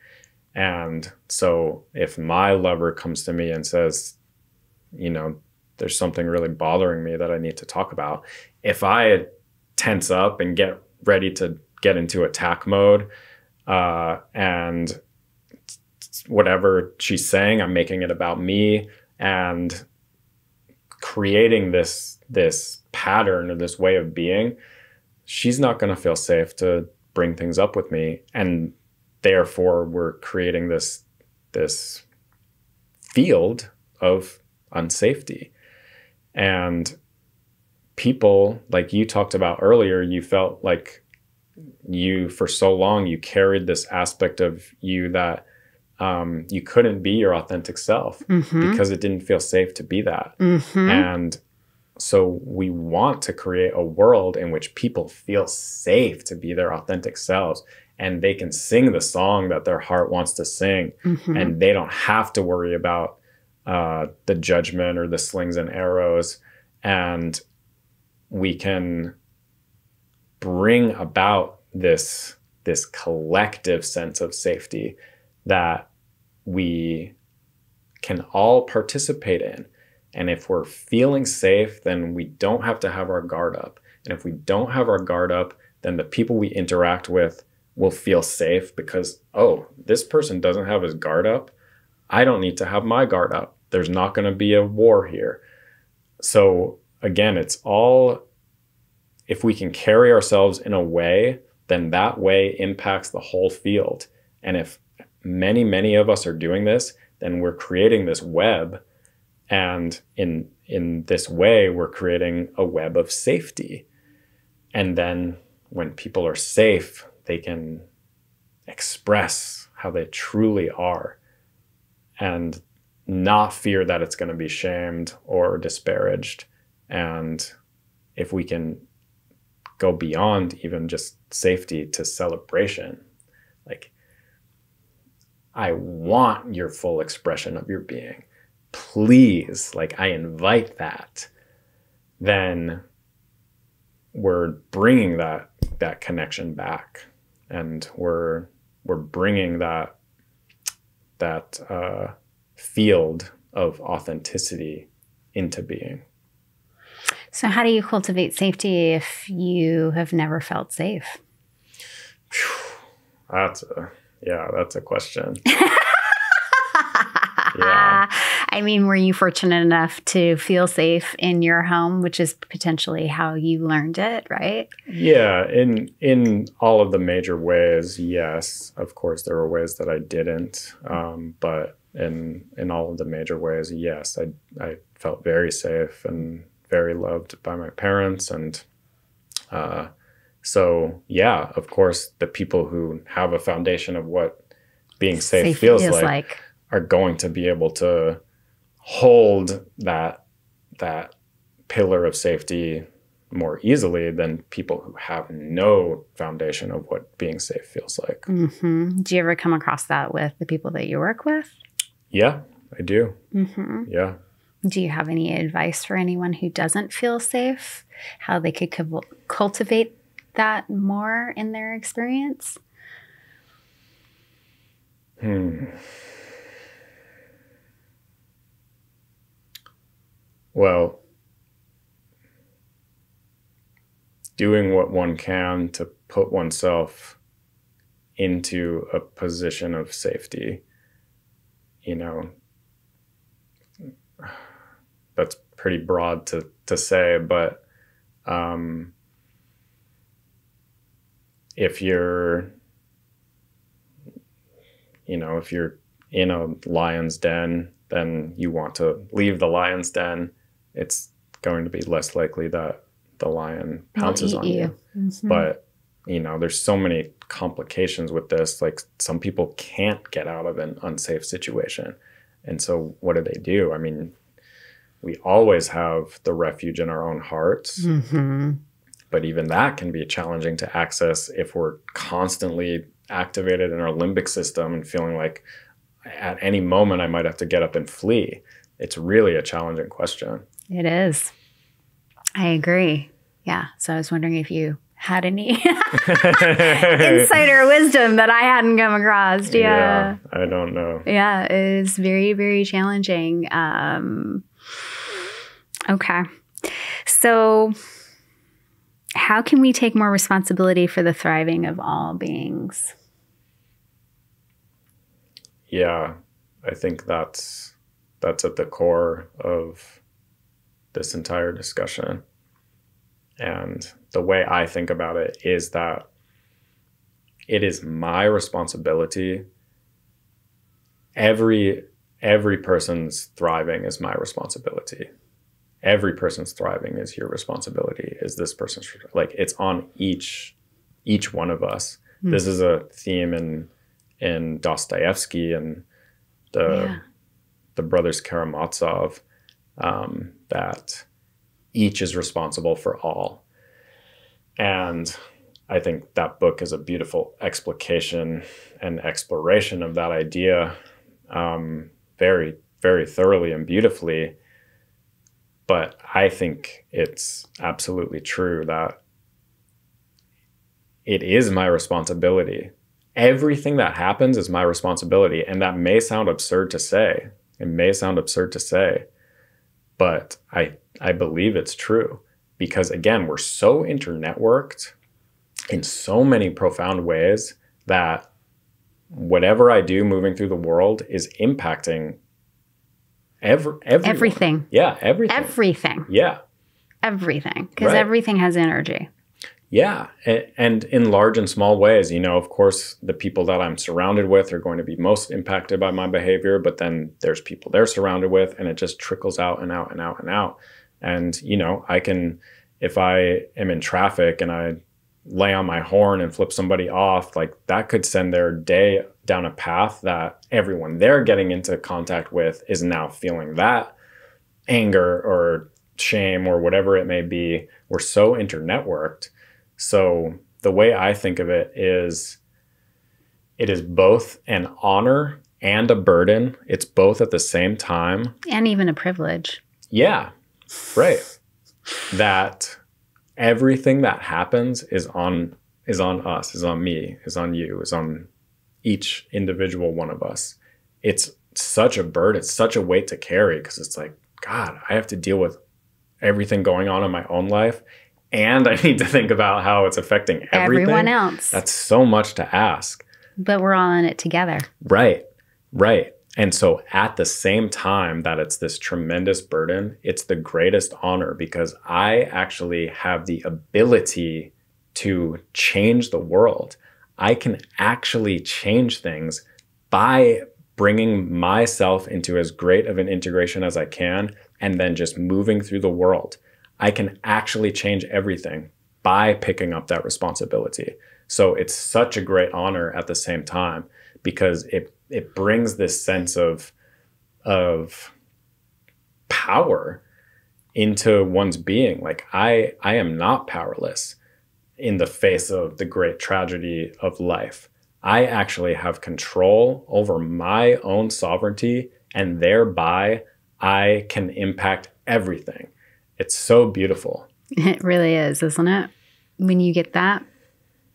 Speaker 2: And so if my lover comes to me and says, you know, there's something really bothering me that I need to talk about, if I tense up and get ready to get into attack mode uh, and whatever she's saying, I'm making it about me and creating this this pattern or this way of being, she's not going to feel safe to bring things up with me. And therefore we're creating this this field of unsafety and people like you talked about earlier you felt like you for so long you carried this aspect of you that um, you couldn't be your authentic self mm-hmm. because it didn't feel safe to be that mm-hmm. and so we want to create a world in which people feel safe to be their authentic selves and they can sing the song that their heart wants to sing mm-hmm. and they don't have to worry about uh, the judgment or the slings and arrows and we can bring about this this collective sense of safety that we can all participate in and if we're feeling safe, then we don't have to have our guard up. And if we don't have our guard up, then the people we interact with will feel safe because, oh, this person doesn't have his guard up. I don't need to have my guard up. There's not going to be a war here. So, again, it's all if we can carry ourselves in a way, then that way impacts the whole field. And if many, many of us are doing this, then we're creating this web and in in this way we're creating a web of safety and then when people are safe they can express how they truly are and not fear that it's going to be shamed or disparaged. And if we can go beyond even just safety to celebration like i want your full expression of your being. Please, like I invite that, then we're bringing that that connection back, and we're we're bringing that that uh, field of authenticity into being.
Speaker 1: So, how do you cultivate safety if you have never felt safe?
Speaker 2: That's a yeah, that's a question.
Speaker 1: yeah. I mean, were you fortunate enough to feel safe in your home, which is potentially how you learned it, right?
Speaker 2: Yeah, in in all of the major ways, yes. Of course, there were ways that I didn't, um, but in in all of the major ways, yes, I I felt very safe and very loved by my parents, and uh, so yeah, of course, the people who have a foundation of what being safe, safe feels, feels like, like are going to be able to hold that that pillar of safety more easily than people who have no foundation of what being safe feels like.
Speaker 1: Mm-hmm. Do you ever come across that with the people that you work with?
Speaker 2: Yeah, I do. Mm-hmm. Yeah.
Speaker 1: Do you have any advice for anyone who doesn't feel safe? How they could cultivate that more in their experience? Hmm.
Speaker 2: Well, doing what one can to put oneself into a position of safety, you know, that's pretty broad to, to say, but um, if you're, you know, if you're in a lion's den, then you want to leave the lion's den it's going to be less likely that the lion pounces on you. you. Mm-hmm. But you know, there's so many complications with this. Like some people can't get out of an unsafe situation. And so what do they do? I mean, we always have the refuge in our own hearts.
Speaker 1: Mm-hmm.
Speaker 2: But even that can be challenging to access if we're constantly activated in our limbic system and feeling like at any moment I might have to get up and flee. It's really a challenging question.
Speaker 1: It is. I agree. Yeah. So I was wondering if you had any insider wisdom that I hadn't come across. Yeah.
Speaker 2: yeah. I don't know.
Speaker 1: Yeah, it is very, very challenging. Um, okay. So, how can we take more responsibility for the thriving of all beings?
Speaker 2: Yeah, I think that's that's at the core of this entire discussion. And the way I think about it is that it is my responsibility. Every every person's thriving is my responsibility. Every person's thriving is your responsibility. Is this person's like it's on each each one of us. Mm. This is a theme in in Dostoevsky and the yeah. the brothers Karamazov um, that each is responsible for all. And I think that book is a beautiful explication and exploration of that idea um, very, very thoroughly and beautifully. But I think it's absolutely true that it is my responsibility. Everything that happens is my responsibility. And that may sound absurd to say. It may sound absurd to say, but I I believe it's true because again, we're so internetworked in so many profound ways that whatever I do moving through the world is impacting every
Speaker 1: everything.
Speaker 2: Yeah, everything.
Speaker 1: Everything.
Speaker 2: Yeah.
Speaker 1: Everything. Because right. everything has energy.
Speaker 2: Yeah. And in large and small ways, you know, of course, the people that I'm surrounded with are going to be most impacted by my behavior, but then there's people they're surrounded with, and it just trickles out and out and out and out. And, you know, I can, if I am in traffic and I lay on my horn and flip somebody off, like that could send their day down a path that everyone they're getting into contact with is now feeling that anger or shame or whatever it may be. We're so internetworked so the way I think of it is it is both an honor and a burden. It's both at the same time.
Speaker 1: And even a privilege.
Speaker 2: Yeah. Right. that everything that happens is on is on us, is on me, is on you, is on each individual one of us. It's such a burden, it's such a weight to carry because it's like, God, I have to deal with everything going on in my own life and I need to think about how it's affecting everything.
Speaker 1: everyone else.
Speaker 2: That's so much to ask.
Speaker 1: But we're all in it together.
Speaker 2: Right, right. And so at the same time that it's this tremendous burden, it's the greatest honor because I actually have the ability to change the world. I can actually change things by bringing myself into as great of an integration as I can and then just moving through the world. I can actually change everything by picking up that responsibility. So it's such a great honor at the same time because it it brings this sense of of power into one's being. Like I I am not powerless in the face of the great tragedy of life. I actually have control over my own sovereignty and thereby I can impact everything. It's so beautiful.
Speaker 1: It really is, isn't it? When you get that.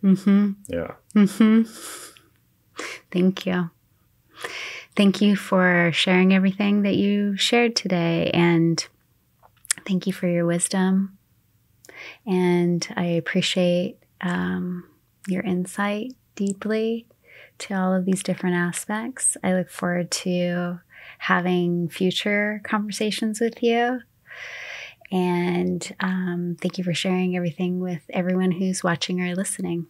Speaker 2: Mm-hmm. Yeah.
Speaker 1: Mm-hmm. Thank you. Thank you for sharing everything that you shared today. And thank you for your wisdom. And I appreciate um, your insight deeply to all of these different aspects. I look forward to having future conversations with you. And um, thank you for sharing everything with everyone who's watching or listening.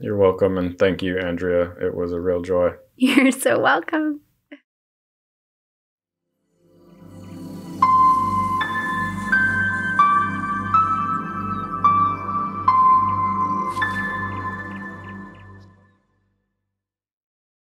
Speaker 2: You're welcome. And thank you, Andrea. It was a real joy.
Speaker 1: You're so welcome.